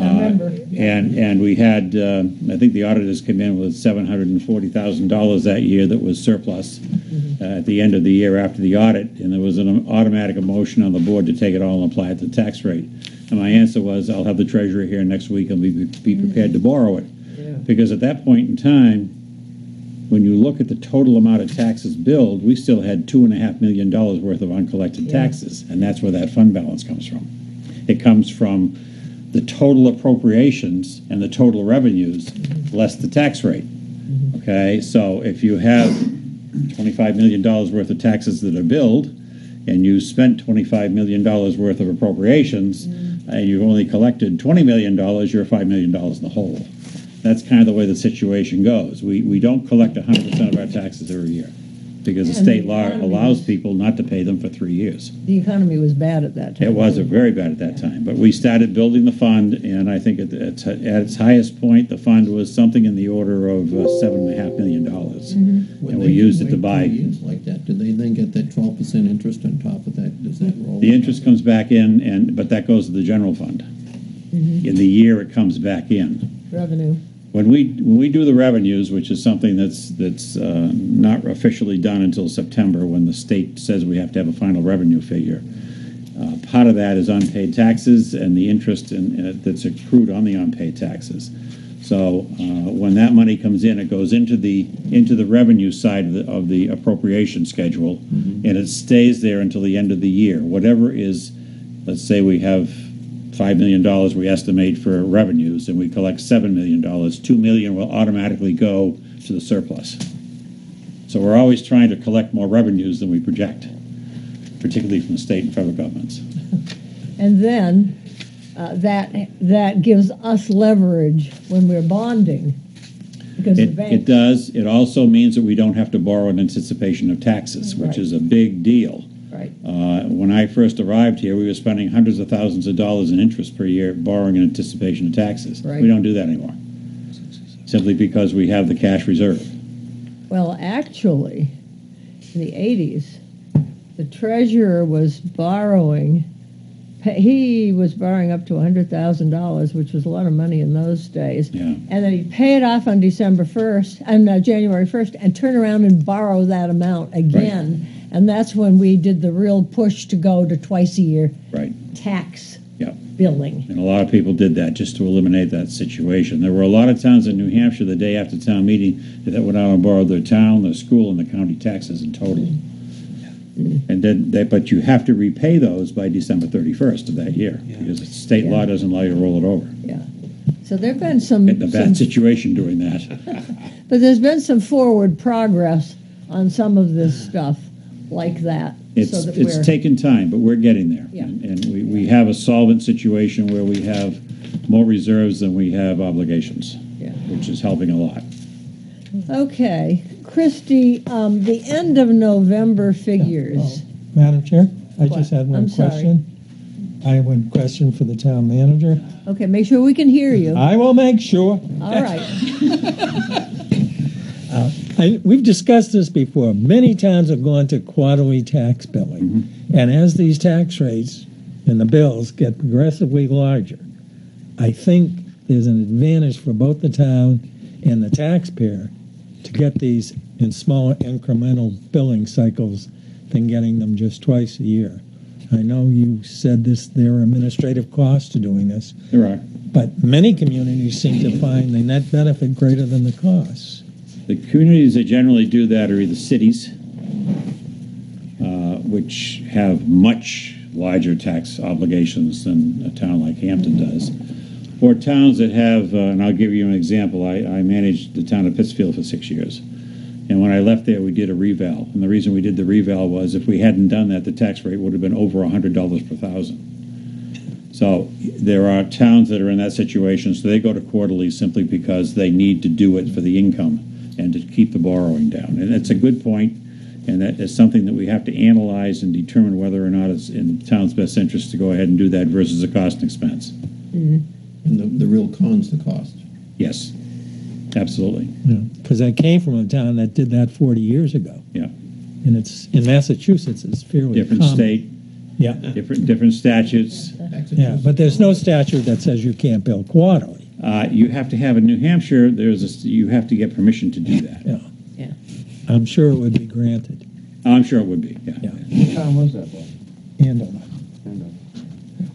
I remember. And, and we had, uh, I think the auditors came in with seven hundred and forty thousand dollars that year that was surplus uh, at the end of the year after the audit, and there was an automatic motion on the board to take it all and apply it to the tax rate. And my answer was, I'll have the treasurer here next week and be, be prepared to borrow it. Because at that point in time, when you look at the total amount of taxes billed, we still had two and a half million dollars worth of uncollected taxes, and that's where that fund balance comes from. It comes from the total appropriations and the total revenues less the tax rate. Okay, so if you have twenty-five million dollars worth of taxes that are billed, and you spent twenty-five million dollars worth of appropriations, and you've only collected twenty million dollars, you're five million dollars in the hole. That's kind of the way the situation goes. We, we don't collect hundred percent of our taxes every year, because the And state the law economy allows is- people not to pay them for three years. The economy was bad at that time. It was very bad at that time, but we started building the fund, and I think at, at, at its highest point, the fund was something in the order of uh, seven and a half million dollars. When And we used it to buy. two years Like that, do they then get that twelve percent interest on top of that? Does that roll? The interest comes back in, and, but that goes to the general fund. In the year it comes back in. Revenue. When we, when we do the revenues, which is something that's, that's uh, not officially done until September, when the state says we have to have a final revenue figure, uh, part of that is unpaid taxes and the interest in, uh, that's accrued on the unpaid taxes. So uh, when that money comes in, it goes into the, into the revenue side of the, of the appropriation schedule, and it stays there until the end of the year. Whatever is, let's say we have five million dollars we estimate for revenues, and we collect $7 million, 2 million will automatically go to the surplus. So we're always trying to collect more revenues than we project, particularly from the state and federal governments. And then uh, that that gives us leverage when we're bonding. Because the It, bank. it does, it also means that we don't have to borrow in anticipation of taxes, which is a big deal. Right. Uh, When I first arrived here, we were spending hundreds of thousands of dollars in interest per year borrowing in anticipation of taxes. Right. We don't do that anymore, simply because we have the cash reserve. Well, actually, in the 80s, the treasurer was borrowing, he was borrowing up to $100,000, which was a lot of money in those days. Yeah. And then he'd pay it off on December 1st, and uh, January 1st, and turn around and borrow that amount again. And that's when we did the real push to go to twice a year Right. tax Yep. billing. And a lot of people did that just to eliminate that situation. There were a lot of towns in New Hampshire the day after town meeting that went out and borrowed their town, their school, and the county taxes in total. Mm. Mm. And then, they, but you have to repay those by December thirty-first of that year, because the state law doesn't allow you to roll it over. Yeah. So there've been some, In a some bad situation doing that. But there's been some forward progress on some of this stuff like that. It's, so that it's we're, taken time, but we're getting there. Yeah. And and we, we have a solvent situation where we have more reserves than we have obligations, Yeah. which is helping a lot. Okay, Christie, um, the end of November figures. Madam Chair, I What? just had one I'm sorry. question. I have one question for the town manager. Okay, make sure we can hear you. I will make sure. All right. Uh, I, we've discussed this before. Many towns have gone to quarterly tax billing. Mm-hmm. And as these tax rates and the bills get progressively larger, I think there's an advantage for both the town and the taxpayer to get these in smaller incremental billing cycles than getting them just twice a year. I know you said this, there are administrative costs to doing this, There are. but many communities seem to find the net benefit greater than the costs. The communities that generally do that are either cities, uh, which have much larger tax obligations than a town like Hampton does, or towns that have, uh, and I'll give you an example. I, I managed the town of Pittsfield for six years. And when I left there, we did a reval. And the reason we did the reval was if we hadn't done that, the tax rate would have been over $100 per thousand. So there are towns that are in that situation, so they go to quarterly simply because they need to do it for the income and to keep the borrowing down. And that's a good point, and that is something that we have to analyze and determine whether or not it's in the town's best interest to go ahead and do that versus a cost and expense. Mm-hmm. And the, the real con's the cost. Yes, absolutely. Because I came from a town that did that 40 years ago. Yeah. And it's, in Massachusetts, it's fairly Different common. state, Yeah, different, different statutes. yeah, but there's no statute that says you can't bill quarterly. Uh, you have to have, in New Hampshire, there's a, you have to get permission to do that. Yeah. Yeah. I'm sure it would be granted. I'm sure it would be, yeah. Yeah. What time was that, Bob? Andover.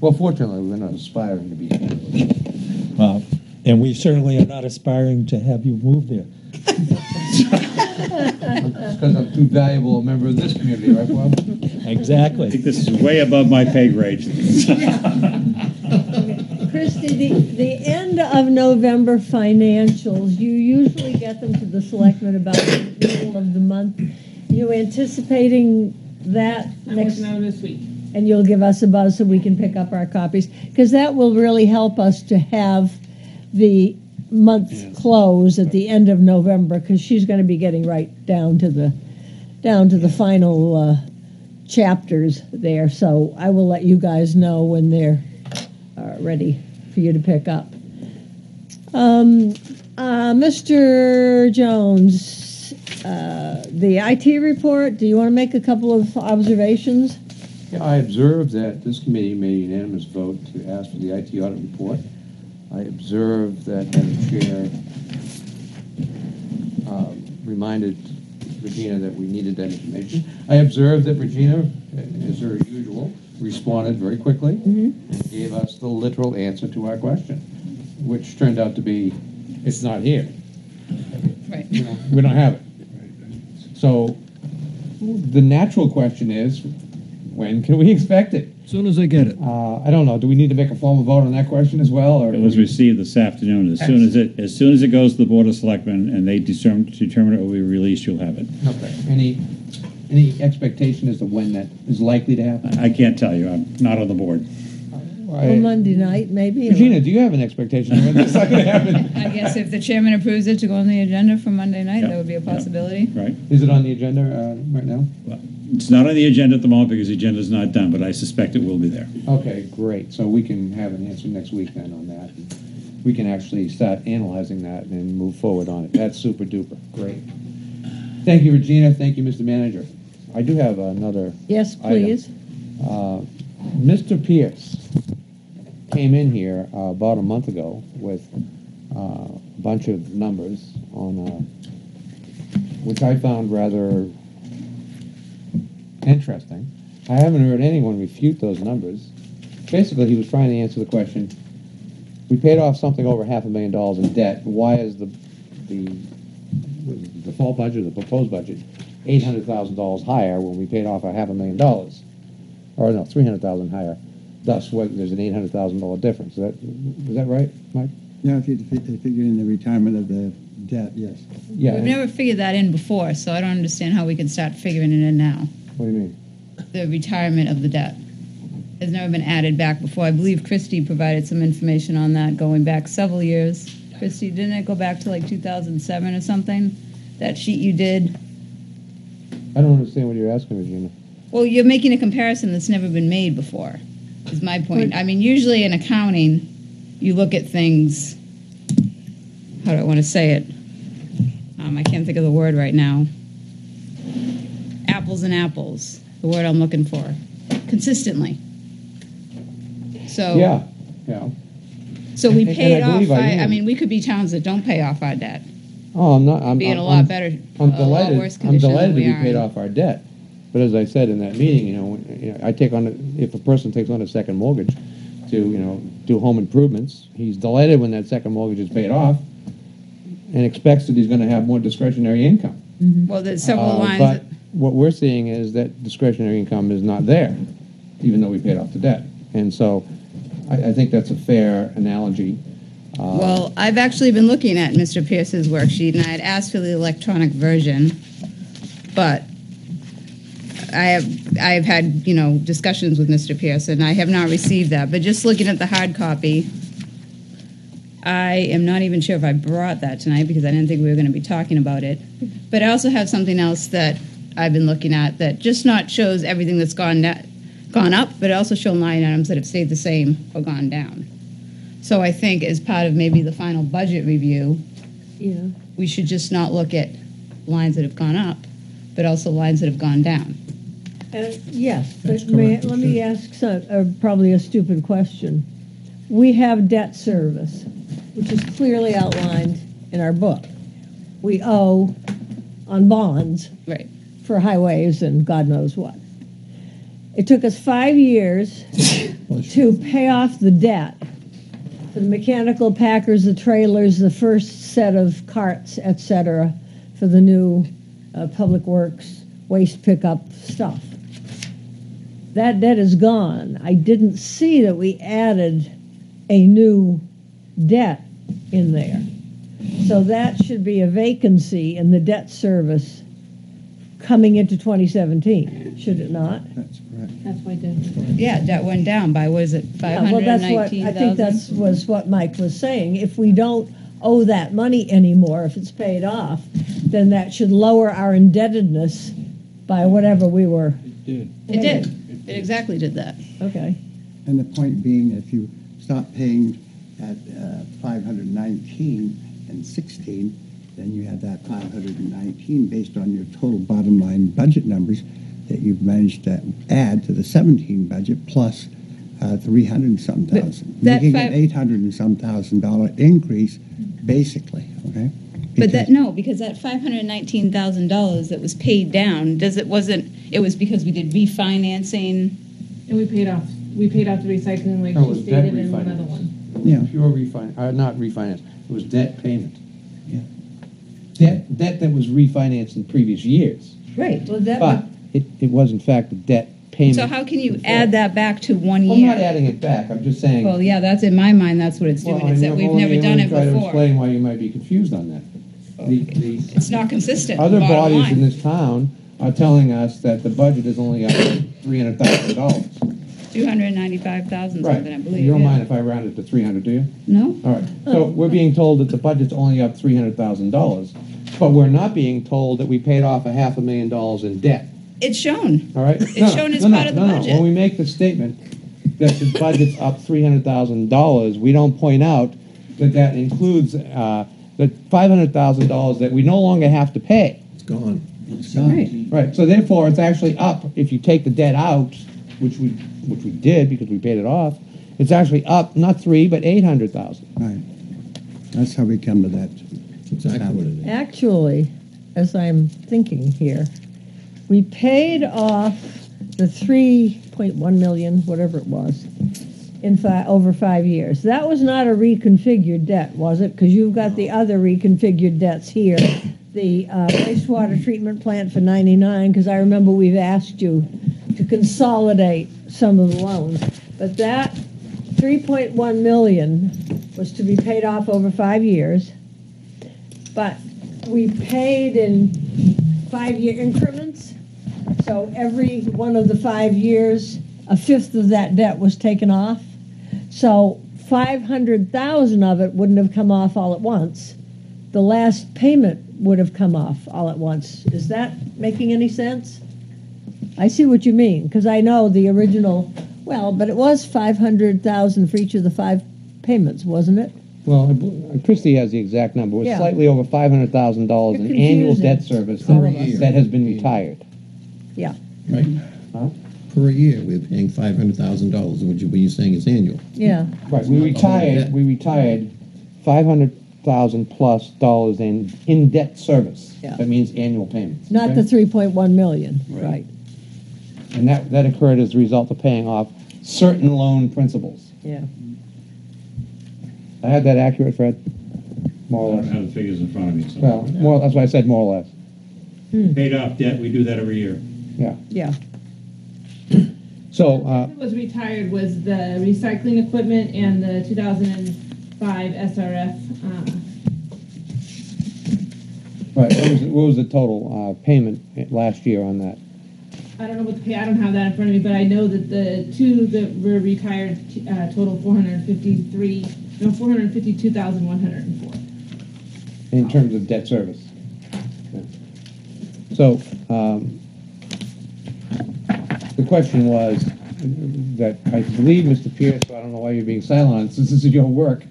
Well, fortunately, we're not aspiring to be. Uh, and we certainly are not aspiring to have you move there. Because I'm too valuable a member of this community, right, Bob? Exactly. I think this is way above my pay grade. Christie, the, the end of November financials, you usually get them to the selectmen about the middle of the month. You anticipating that I'm next? working this week. and you'll give us a buzz so we can pick up our copies, because that will really help us to have the month close at the end of November, because she's going to be getting right down to the, down to the final uh, chapters there. So I will let you guys know when they're ready for you to pick up. Um, uh, Mr. Jones, uh, the IT report, do you want to make a couple of observations? Yeah, I observed that this committee made a unanimous vote to ask for the IT audit report. I observed that Madam Chair um, reminded Regina that we needed that information. I observed that Regina, as her usual, responded very quickly and gave us the literal answer to our question, which turned out to be, it's not here. Right. You know, We don't have it. So the natural question is, when can we expect it? Soon as I get it. Uh, I don't know, do we need to make a formal vote on that question as well, or? It was received this afternoon. As soon as it, as soon as it goes to the Board of Selectmen and they determine, determine it will be released, you'll have it. Okay, any, any expectation as to when that is likely to happen? I can't tell you. I'm not on the board. On Monday night, maybe? Regina, do you have an expectation of when this is going to happen? I guess if the chairman approves it to go on the agenda for Monday night, Yeah. that would be a Yeah. possibility. Right? Is it on the agenda uh, right now? Well, It's not on the agenda at the moment because the agenda's not done, but I suspect it will be there. Okay, great, so we can have an answer next week then on that. We can actually start analyzing that and move forward on it. That's super duper, great. Thank you, Regina, thank you, Mr. Manager. I do have another Yes, please. Uh, Mr. Pierce came in here uh, about a month ago with uh, a bunch of numbers on, uh, which I found rather interesting. I haven't heard anyone refute those numbers. Basically, he was trying to answer the question, we paid off something over half a million dollars in debt. Why is the, the the default budget, the proposed budget, eight hundred thousand dollars higher when we paid off a half a million dollars? Or no, three hundred thousand higher. Thus, what, there's an eight hundred thousand dollar difference. Is that, is that right, Mike? Yeah, if you if you figure in the retirement of the debt, yes. Yeah. We've never figured that in before, so I don't understand how we can start figuring it in now. What do you mean? The retirement of the debt has never been added back before. I believe Christie provided some information on that going back several years. Christie, didn't it go back to like 2007 or something? That sheet you did? I don't understand what you're asking, Regina. Well, you're making a comparison that's never been made before, is my point. I mean, usually in accounting, you look at things, how do I want to say it? Um, I can't think of the word right now. Apples and apples, the word I'm looking for, consistently. So, Yeah, yeah. so we And- and paid off, I I, I mean, we could be towns that don't pay off our debt, Oh, I'm not, I'm. be in a I'm- lot I'm- better, I'm a lot delighted, worse I'm condition than delighted to be paid in. off our debt. But as I said in that meeting, you know, when- you know, I take on, a- if a person takes on a second mortgage to, you know, do home improvements, he's delighted when that second mortgage is paid off and expects that he's gonna have more discretionary income. Well, there's several Uh, lines. But that- what we're seeing is that discretionary income is not there, even though we paid off the debt. And so I, I think that's a fair analogy. Well, I've actually been looking at Mr. Pierce's worksheet, and I had asked for the electronic version, but I have, I have had, you know, discussions with Mr. Pierce, and I have not received that. But just looking at the hard copy, I am not even sure if I brought that tonight because I didn't think we were going to be talking about it. But I also have something else that I've been looking at that just not shows everything that's gone gone up, but also shows line items that have stayed the same or gone down. So I think as part of maybe the final budget review, Yeah. we should just not look at lines that have gone up, but also lines that have gone down. Uh, Yes, but may, let me ask some, uh, probably a stupid question. We have debt service, which is clearly outlined in our book. We owe on bonds Right. for highways and God knows what. It took us five years to pay off the debt for the mechanical packers, the trailers, the first set of carts, etc., for the new uh, public works waste pickup stuff. That debt is gone. I didn't see that we added a new debt in there. So that should be a vacancy in the debt service coming into 2017, should it not? That's. That's why debt. Yeah, debt went down by, was it, Yeah, Well, hundred that's what, nineteen I think thousand? that's, was what Mike was saying. If we don't owe that money anymore, if it's paid off, then that should lower our indebtedness by whatever we were, It did, it exactly did that. okay. And the point being, if you stop paying at uh, 519 and 16, then you have that 519 based on your total bottom line budget numbers that you've managed to add to the 17 budget plus uh, 300 and some thousand. that Making five- an 800 and some thousand dollar increase, basically, okay? But that, no, because that five hundred and nineteen thousand dollars that was paid down, does it, wasn't, it was because we did refinancing? And we paid off, we paid off the recycling like No, it she debt stated in one other refinance. one. Yeah. Pure refinance, uh, not refinance, it was debt payment. Yeah. Debt, debt that was refinanced in previous years, Right, well, that, but it, it was in fact a debt payment. So how can you add that back to one year? I'm not adding it back, I'm just saying. Well, yeah, that's, in my mind, that's what it's Well, doing, it's I that we've only- never done it. only it Try to before. explain why you might be confused on that. The, the It's not consistent, other bottom bodies in line. this town are telling us that the budget is only up three hundred thousand dollars. Two hundred and ninety-five thousand Right. something, I believe. You don't yeah. mind if I round it to three hundred, do you? No? All right, so oh. we're being told that the budget's only up three hundred thousand dollars, but we're not being told that we paid off a half a million dollars in debt, It's shown. all right? It's No, no, shown as no, no, part of the no, no. budget. When we make the statement that the budget's up three hundred thousand dollars, we don't point out that that includes, uh, the five hundred thousand dollars that we no longer have to pay. It's gone. It's not. Right. Right, so therefore, it's actually up, if you take the debt out, which we, which we did because we paid it off, it's actually up, not three, but eight hundred thousand. Right. That's how we come to that. Exactly what it is. actually, as I'm thinking here, we paid off the 3.1 million, whatever it was, in fi, over five years. That was not a reconfigured debt, was it? Because you've got the other reconfigured debts here. The uh, wastewater treatment plant for 99, because I remember we've asked you to consolidate some of the loans. But that 3.1 million was to be paid off over five years. But we paid in five-year increments. So every one of the five years, a fifth of that debt was taken off. So five hundred thousand of it wouldn't have come off all at once. The last payment would have come off all at once. Is that making any sense? I see what you mean, because I know the original, well, but it was five hundred thousand for each of the five payments, wasn't it? Well, I uh, Christie has the exact number, it's Yeah. slightly over five hundred thousand dollars in annual debt service us. that has been retired. Yeah, Right? Huh? Per year, we're paying five hundred thousand dollars, which what you're saying is annual. yeah. Right, we retired, we retired five hundred thousand plus dollars in, in debt service. Yeah. That means annual payments. Not okay? the three point one million, right, And that, that occurred as a result of paying off certain loan principals. yeah. I had that accurate, Fred? More I or don't less. have the figures in front of me, so. Well, more, that's why I said more or less, hmm. Paid off debt, we do that every year. Yeah. Yeah, So, uh, What was retired was the recycling equipment and the two thousand and five SRF, uh, right, what was, what was the total, uh, payment last year on that? I don't know what the pay, I don't have that in front of me, but I know that the two that were retired, uh, total four hundred and fifty-three, no, four hundred and fifty-two thousand, one hundred and four. in terms of debt service. Yeah. So, um, the question was that I believe, Mr. Pierce, I don't know why you're being silent on this, this is your work.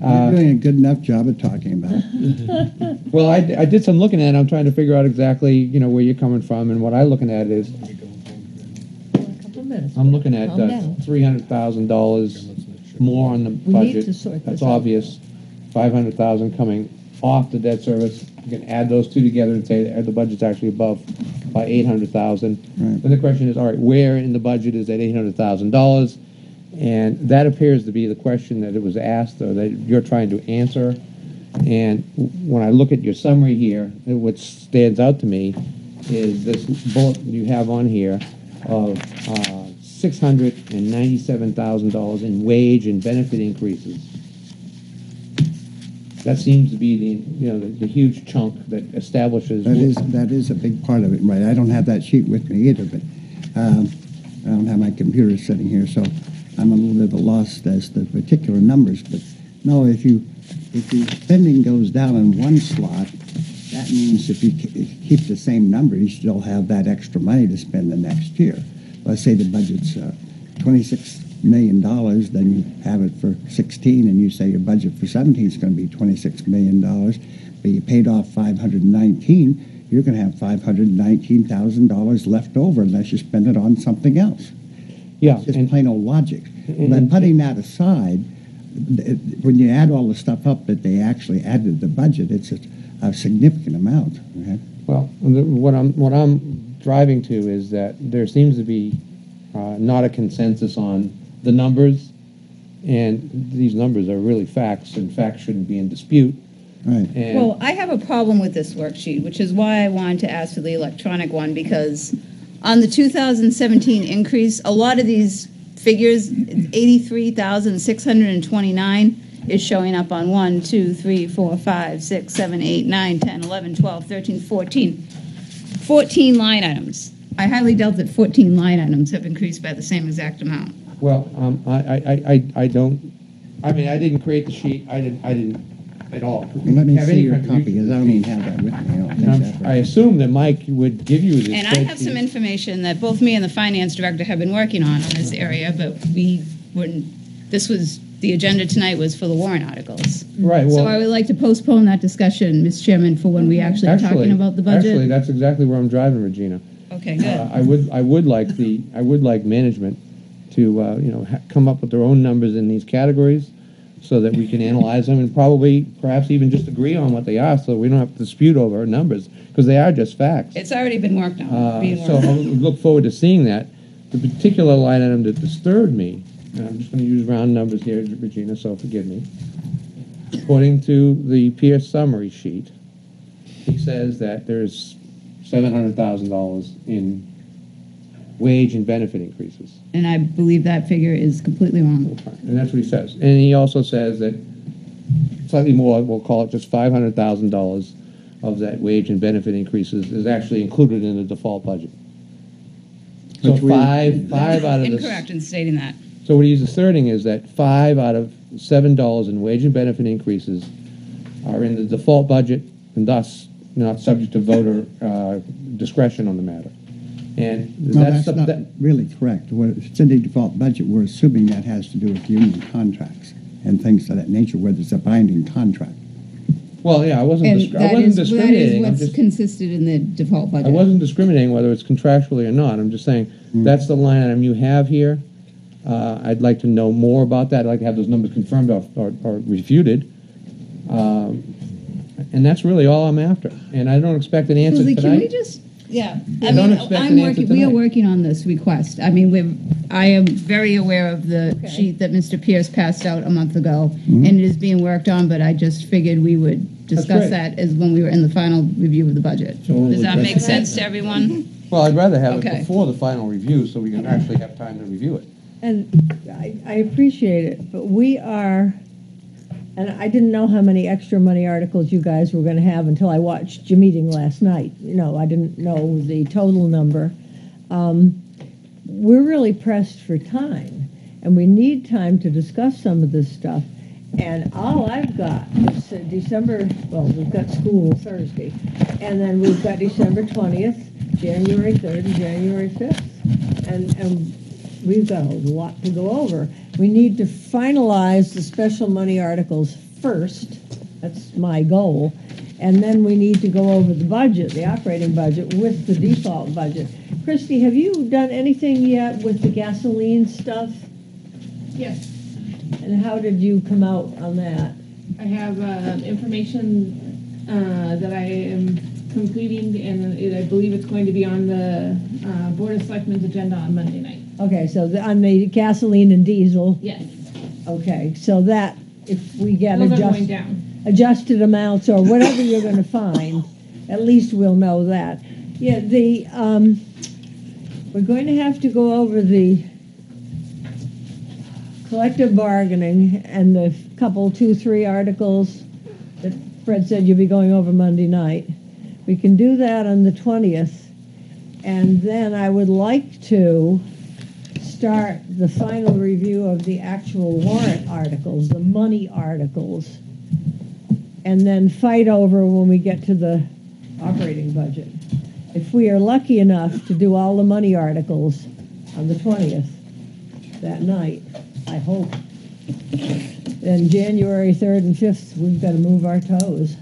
You're Uh, doing a good enough job of talking about it. well, I, I did some looking at it, I'm trying to figure out exactly, you know, where you're coming from, and what I'm looking at is, a couple minutes. I'm looking at Calm uh, down. three hundred thousand dollars more on the We need budget. to sort That's out. obvious. Five hundred thousand coming off the debt service. You can add those two together and say that the budget's actually above by eight hundred thousand. Right. Then the question is, all right, where in the budget is that eight hundred thousand dollars? And that appears to be the question that it was asked or that you're trying to answer. And when I look at your summary here, what stands out to me is this bullet you have on here of uh, six hundred and ninety-seven thousand dollars in wage and benefit increases. That seems to be the, you know, the, the huge chunk that establishes. That is, that is a big part of it, right? I don't have that sheet with me either, but um, I don't have my computer sitting here, so I'm a little bit at a loss as to the particular numbers. But no, if you, if your spending goes down in one slot, that means if you keep the same number, you still have that extra money to spend the next year. Let's say the budget's uh, twenty-six million dollars, then you have it for sixteen, and you say your budget for seventeen is going to be twenty-six million dollars, but you paid off five hundred and nineteen, you're going to have five hundred nineteen thousand dollars left over unless you spend it on something else. Yeah, It's just and- plain old logic. and- But putting that aside, when you add all the stuff up that they actually added to the budget, it's a, a significant amount. okay? Well, the, what I'm what I'm driving to is that there seems to be uh, not a consensus on the numbers, and these numbers are really facts, and facts shouldn't be in dispute. Right. And Well, I have a problem with this worksheet, which is why I wanted to ask for the electronic one, because on the 2017 increase, a lot of these figures, 83,629 is showing up on 1, 2, 3, 4, 5, 6, 7, 8, 9, 10, 11, 12, 13, 14. 14 line items. I highly doubt that 14 line items have increased by the same exact amount. Well, um, I, I, I, I- I don't. I mean, I didn't create the sheet. I didn't. I didn't at all. Let me have see any your copy, contribution because I don't even sheet. have that with me. I don't think I'm- that. I assume that Mike would give you this. And I have some spreadsheet. information that both me and the finance director have been working on on this area, but we wouldn't, this was, the agenda tonight was for the warrant articles. Right. Well, So I would like to postpone that discussion, Ms. Chairman, for when we actually are talking about the Actually, budget. that's exactly where I'm driving, Regina. Okay, Uh, good. I would, I would like the, I would like management to, uh, you know, ha- come up with their own numbers in these categories so that we can analyze them and probably, perhaps even just agree on what they are, so we don't have to dispute over our numbers, because they are just facts. It's already been worked on, Uh, being So I on. look forward to seeing that. The particular line item that disturbed me, and I'm just going to use round numbers here, Regina, so forgive me. According to the Pierce summary sheet, he says that there's seven hundred thousand dollars in wage and benefit increases. And I believe that figure is completely wrong. And that's what he says. And he also says that slightly more, we'll call it just five hundred thousand dollars of that wage and benefit increases is actually included in the default budget. So Which we- five, five out of the. Incorrect in stating that. So what he's asserting is that five out of seven dollars in wage and benefit increases are in the default budget and thus not subject to voter uh, discretion on the matter. And No, that's, that's the- not that- really correct. What- It's in the default budget, we're assuming that has to do with union contracts and things of that nature, whether it's a binding contract. well, yeah, I wasn't, And disc- I wasn't is, that is discriminating. I'm what's just- consisted in the default budget. I wasn't discriminating whether it's contractually or not. I'm just saying that's the line item you have here. Uh, I'd like to know more about that. I'd like to have those numbers confirmed or, or, or refuted. Um, and that's really all I'm after. And I don't expect an answer Suzie, tonight. can we just, yeah, I I don't mean, expect I'm an answer working, we are tonight. working on this request. I mean, we're, I am very aware of the sheet that Mr. Pierce passed out a month ago, mm-hmm. and it is being worked on, but I just figured we would discuss great. that as when we were in the final review of the budget. we'll Does that address make that. sense to everyone? Well, I'd rather have Okay. it before the final review so we can actually have time to review it. And I, I appreciate it, but we are, and I didn't know how many extra money articles you guys were gonna have until I watched your meeting last night. You know, I didn't know the total number. Um, We're really pressed for time, and we need time to discuss some of this stuff. And all I've got is uh, December, well, we've got school Thursday, and then we've got December twentieth, January third, and January fifth. And, and we've got a lot to go over. We need to finalize the special money articles first, that's my goal. And then we need to go over the budget, the operating budget with the default budget. Christie, have you done anything yet with the gasoline stuff? Yes, And how did you come out on that? I have uh, information uh, that I am completing, and it- I believe it's going to be on the uh, Board of Selectmen's agenda on Monday night. Okay, so the- on the gasoline and diesel, Yes, okay, so that, if we get going adjust, down. adjusted amounts or whatever you're gonna find, at least we'll know that. Yeah, the, um, we're going to have to go over the collective bargaining and the couple, two, three articles that Fred said you'll be going over Monday night. We can do that on the twentieth, and then I would like to start the final review of the actual warrant articles, the money articles, and then fight over when we get to the operating budget. If we are lucky enough to do all the money articles on the twentieth, that night, I hope, then January third and fifth, we've got to move our toes.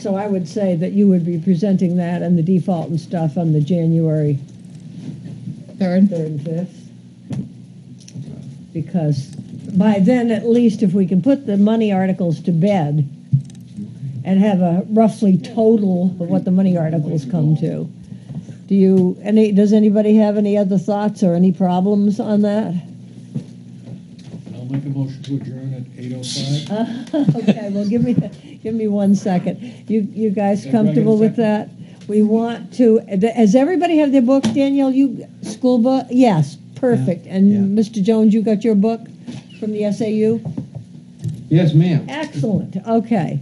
So I would say that you would be presenting that and the default and stuff on the January Third. third and fifth. Because by then, at least, if we can put the money articles to bed and have a roughly total of what the money articles come to. Do you, any, does anybody have any other thoughts or any problems on that? I'll make a motion to adjourn at eight oh five. Okay, well, give me, give me one second. You, you guys comfortable with that? We want to, has everybody have their books, Danielle? You, school book? Yes, perfect. And Mr. Jones, you got your book from the SAU? Yes, ma'am. Excellent, okay.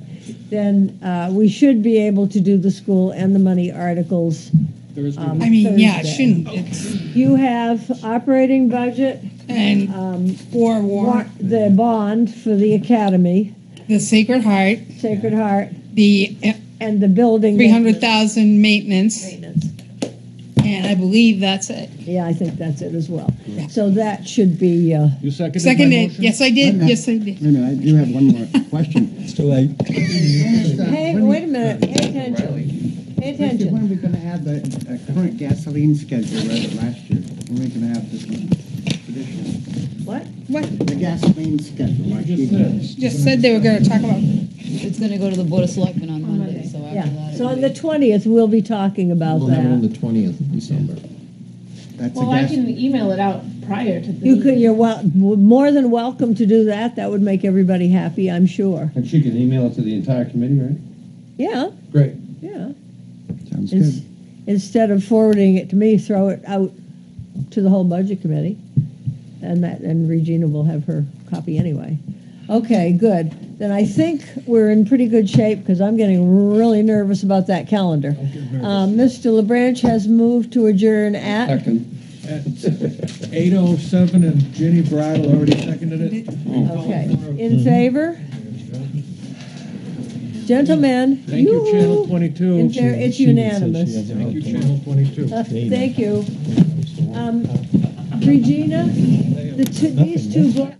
Then uh, we should be able to do the school and the money articles. Thursday. um, I mean, yeah, it Thursday. shouldn't, it's, You have operating budget, and um, for wa- war, the bond for the academy, the Sacred Heart, Sacred Heart, the and the building. three hundred thousand maintenance, Maintenance. and I believe that's it. Yeah, I think that's it as well. So that should be, uh, You seconded my Seconded, motion? yes, I Wait a did, minute. yes, I did. Wait a minute, I do have one more question. It's too late. hey, wait a minute, pay attention. Pay When attention. are we gonna have the uh, current gasoline schedule read last year? When are we gonna have this one? Tradition. What? What, The gasoline schedule, like you just said they were gonna talk about, It's gonna go to the Board of Selectmen on Monday, so after Yeah, that. so on be- the twentieth, we'll be talking about We'll have it on that. the twentieth of December. That's a Well, I gas. can email it out prior to the. You could, meeting. you're wel, more than welcome to do that. That would make everybody happy, I'm sure. And she can email it to the entire committee, right? Yeah, Great. yeah. Sounds Ins- good. Instead of forwarding it to me, throw it out to the whole budget committee. And that, and Regina will have her copy anyway. Okay, good. Then I think we're in pretty good shape because I'm getting really nervous about that calendar. Um, Mr. LeBranch has moved to adjourn at, Second. At Eight oh seven, and Jenny Bridle already seconded it. okay, in favor? Gentlemen, Thank you, Channel yoo-hoo. twenty-two. In fa- It's She did say she unanimous. Thank you, Channel twenty-two. Uh, Thank you. Um, Regina, the two, these two.